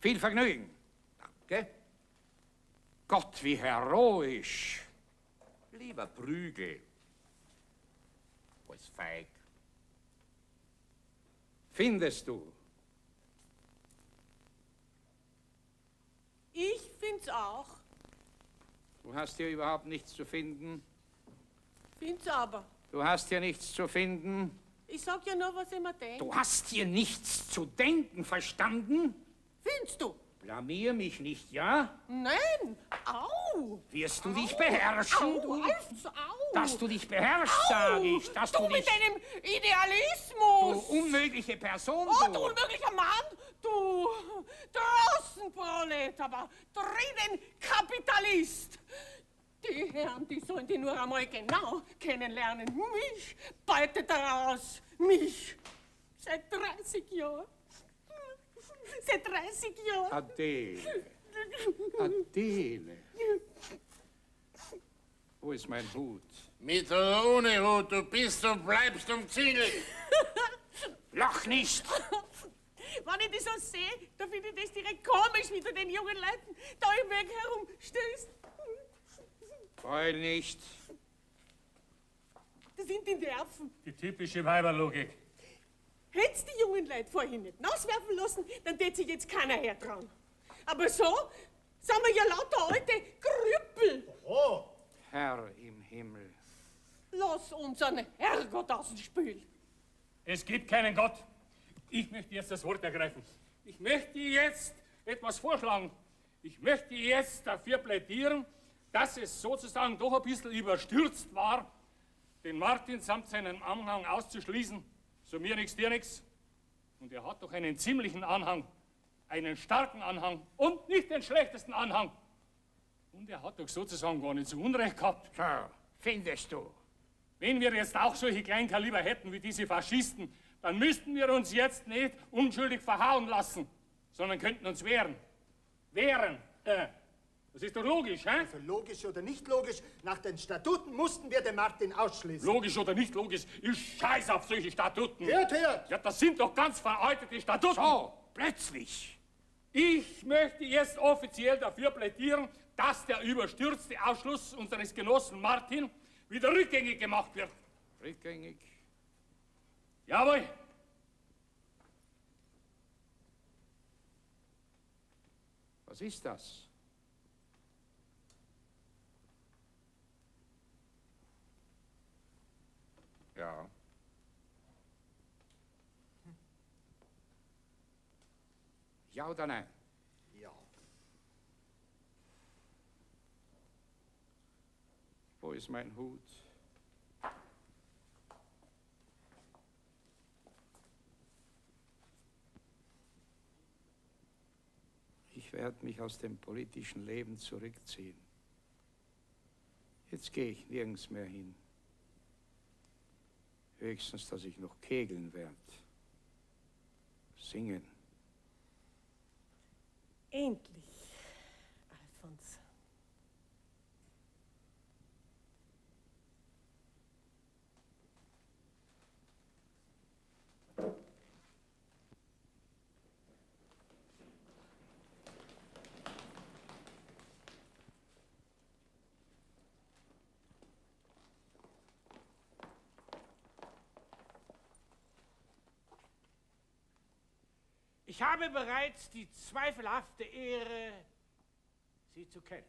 Viel Vergnügen. Danke. Gott, wie heroisch. Lieber Prügel. Was feig. Findest du? Ich find's auch. Du hast hier überhaupt nichts zu finden. Find's aber. Du hast hier nichts zu finden. Ich sag ja nur, was ich mir denke. Du hast hier nichts zu denken, verstanden? Findest du? Blamier mich nicht, ja? Nein! Au! Wirst du dich beherrschen, Au, du? Alfons, au! Dass du dich beherrschst, Au! sage ich. Dass du, du, mit deinem du Idealismus! unmögliche Person, Oh, du. du unmöglicher Mann! Du Draußenprolet, aber drinnen Kapitalist! Die Herren, die sollen die nur einmal genau kennenlernen. Mich beutet er aus. Mich. Seit 30 Jahren. Seit 30 Jahren. Adele. Adele. Wo ist mein Hut? Mit oder ohne Hut, du bist und bleibst umzingelt. Lach nicht! Wenn ich das so sehe, da finde ich das direkt komisch, wie du den jungen Leuten da im Weg herumstößt. Heul nicht. Das sind die Nerven. Die typische Weiberlogik. Hättest die jungen Leute vorhin nicht nasswerfen lassen, dann tät sich jetzt keiner hertrauen. Aber so sind wir ja lauter alte Krüppel. Oh, Herr im Himmel. Lass unseren Herrgott aus dem Spiel. Es gibt keinen Gott. Ich möchte jetzt das Wort ergreifen. Ich möchte jetzt etwas vorschlagen. Ich möchte jetzt dafür plädieren, dass es sozusagen doch ein bisschen überstürzt war, den Martin samt seinem Anhang auszuschließen. So mir nichts, dir nichts. Und er hat doch einen ziemlichen Anhang, einen starken Anhang und nicht den schlechtesten Anhang. Und er hat doch sozusagen gar nicht so Unrecht gehabt. So, findest du? Wenn wir jetzt auch solche Kleinkaliber hätten wie diese Faschisten, dann müssten wir uns jetzt nicht unschuldig verhauen lassen, sondern könnten uns wehren. Wehren. Äh, das ist doch logisch, hä? Also logisch oder nicht logisch, nach den Statuten mussten wir den Martin ausschließen. Logisch oder nicht logisch, ich scheiß auf solche Statuten. Hört, hört! Ja, das sind doch ganz veraltete Statuten. So, plötzlich. Ich möchte jetzt offiziell dafür plädieren, dass der überstürzte Ausschluss unseres Genossen Martin wieder rückgängig gemacht wird. Rückgängig. Jawohl. Was ist das? Ja. Ja oder nein? Ja. Wo ist mein Hut? Ich werde mich aus dem politischen Leben zurückziehen. Jetzt gehe ich nirgends mehr hin. Höchstens, dass ich noch kegeln werde. Singen. Endlich, Alfons. Ich habe bereits die zweifelhafte Ehre, Sie zu kennen.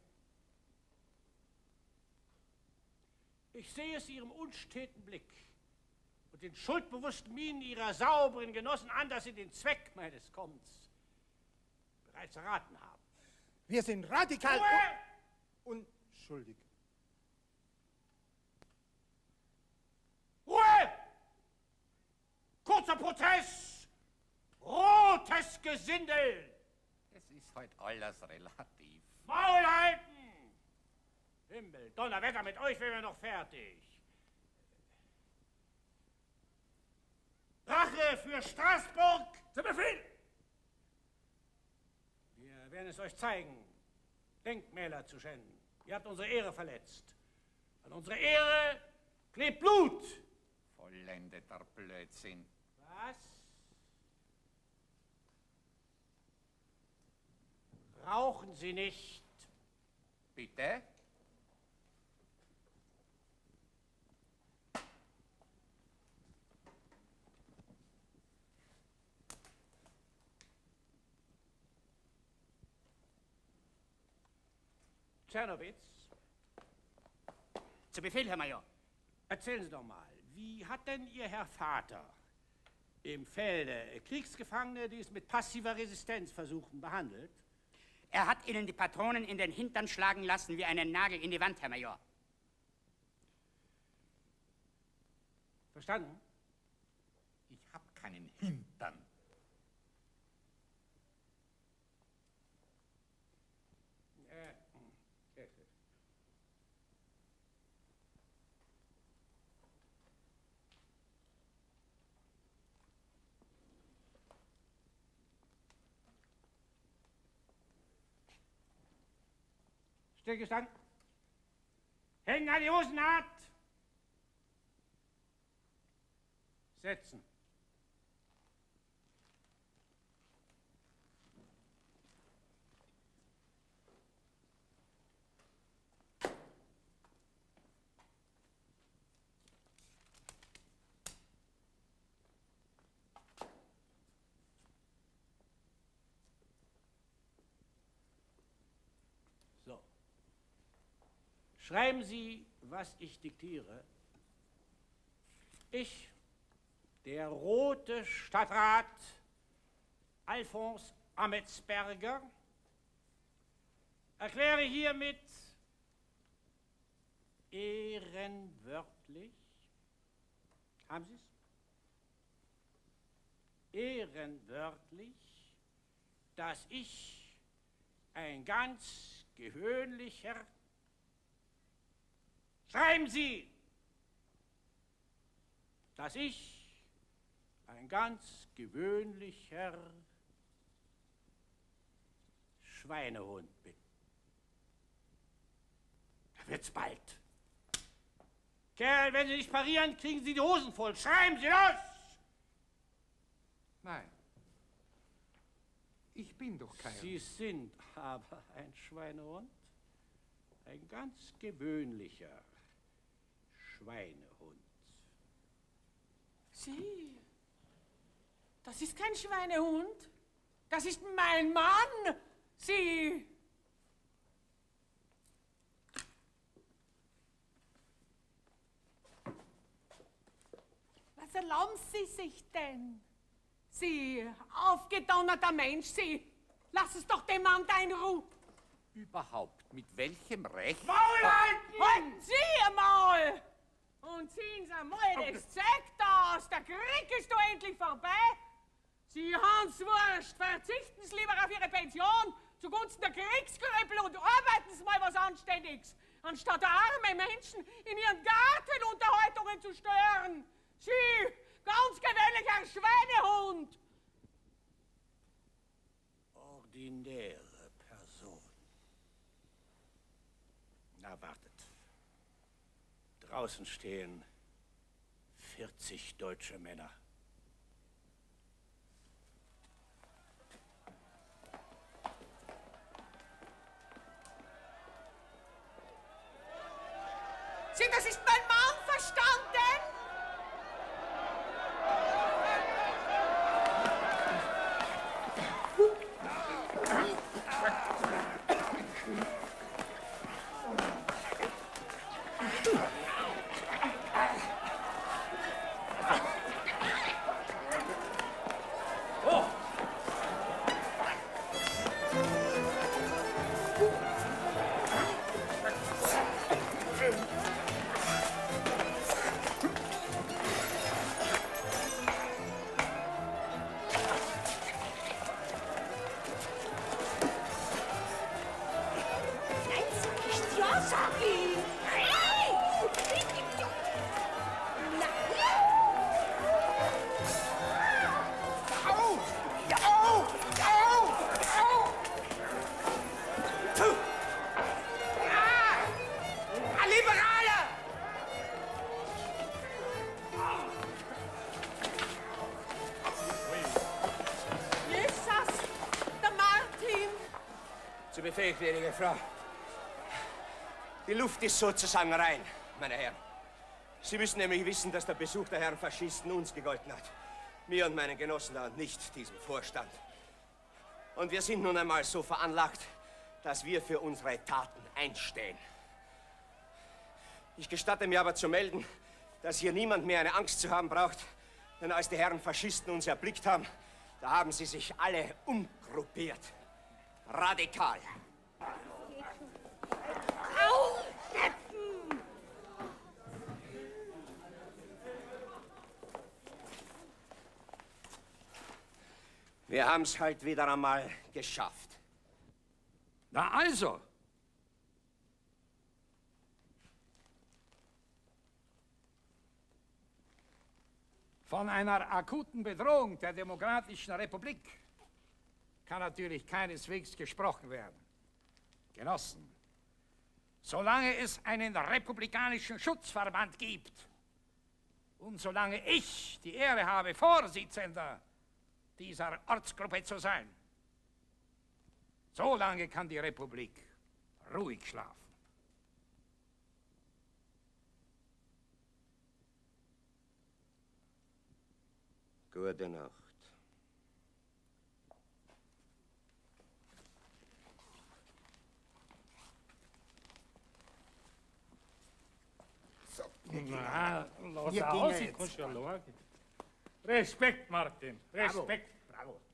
Ich sehe es Ihrem unsteten Blick und den schuldbewussten Mienen Ihrer sauberen Genossen an, dass Sie den Zweck meines Kommens bereits erraten haben. Wir sind radikal Ruhe! unschuldig. Ruhe! Kurzer Protest! Rotes Gesindel! Es ist heute alles relativ. Maul halten! Himmel, Donnerwetter, mit euch wären wir noch fertig. Rache für Straßburg! Zu Befehl! Wir werden es euch zeigen. Denkmäler zu schänden. Ihr habt unsere Ehre verletzt. An unsere Ehre klebt Blut. Vollendeter Blödsinn. Was? Rauchen Sie nicht. Bitte? Czernowitz. Zu Befehl, Herr Major. Erzählen Sie doch mal, wie hat denn Ihr Herr Vater im Felde Kriegsgefangene, die es mit passiver Resistenz versuchten, behandelt? Er hat Ihnen die Patronen in den Hintern schlagen lassen wie einen Nagel in die Wand, Herr Major. Verstanden? Ich habe keinen Hintern. Äh, äh, Stillgestanden. Hängen an die Hosennaht. Setzen. So. Schreiben Sie, was ich diktiere. Ich, der rote Stadtrat Alfons Ametsberger, erkläre hiermit ehrenwörtlich, haben Sie es? Ehrenwörtlich, dass ich ein ganz gewöhnlicher, schreiben Sie, dass ich ein ganz gewöhnlicher Schweinehund bin. Da wird's bald. Kerl, wenn Sie nicht parieren, kriegen Sie die Hosen voll. Schreiben Sie los! Nein. Ich bin doch kein. Sie sind aber ein Schweinehund. Ein ganz gewöhnlicher Schweinehund. Sie, das ist kein Schweinehund. Das ist mein Mann. Sie. Was erlauben Sie sich denn? Sie, aufgedonnerter Mensch, Sie. Lass es doch dem Mann da in Ruhe. Überhaupt, mit welchem Recht? Maul halten! Halten Sie Ihr Maul! Und ziehen Sie mal das Zeug da aus. Der Krieg ist doch endlich vorbei. Sie Hanswurst, verzichten Sie lieber auf Ihre Pension zugunsten der Kriegskröpel und arbeiten Sie mal was Anständiges, anstatt arme Menschen in ihren Gartenunterhaltungen zu stören. Sie, ganz gewöhnlicher Schweinehund. Ordinäre Person. Na, wartet. Draußen stehen 40 deutsche Männer. Befehl, gnädige Frau. Die Luft ist sozusagen rein, meine Herren. Sie müssen nämlich wissen, dass der Besuch der Herren Faschisten uns gegolten hat. Mir und meinen Genossen da und nicht diesem Vorstand. Und wir sind nun einmal so veranlagt, dass wir für unsere Taten einstehen. Ich gestatte mir aber zu melden, dass hier niemand mehr eine Angst zu haben braucht, denn als die Herren Faschisten uns erblickt haben, da haben sie sich alle umgruppiert. Radikal. Wir haben es halt wieder einmal geschafft. Na also. Von einer akuten Bedrohung der Demokratischen Republik kann natürlich keineswegs gesprochen werden. Genossen, solange es einen republikanischen Schutzverband gibt und solange ich die Ehre habe, Vorsitzender dieser Ortsgruppe zu sein, solange kann die Republik ruhig schlafen. Gute Nacht. Na, lass aus, ich kann schon schauen. Respekt, Martin, respekt. Bravo. Bravo.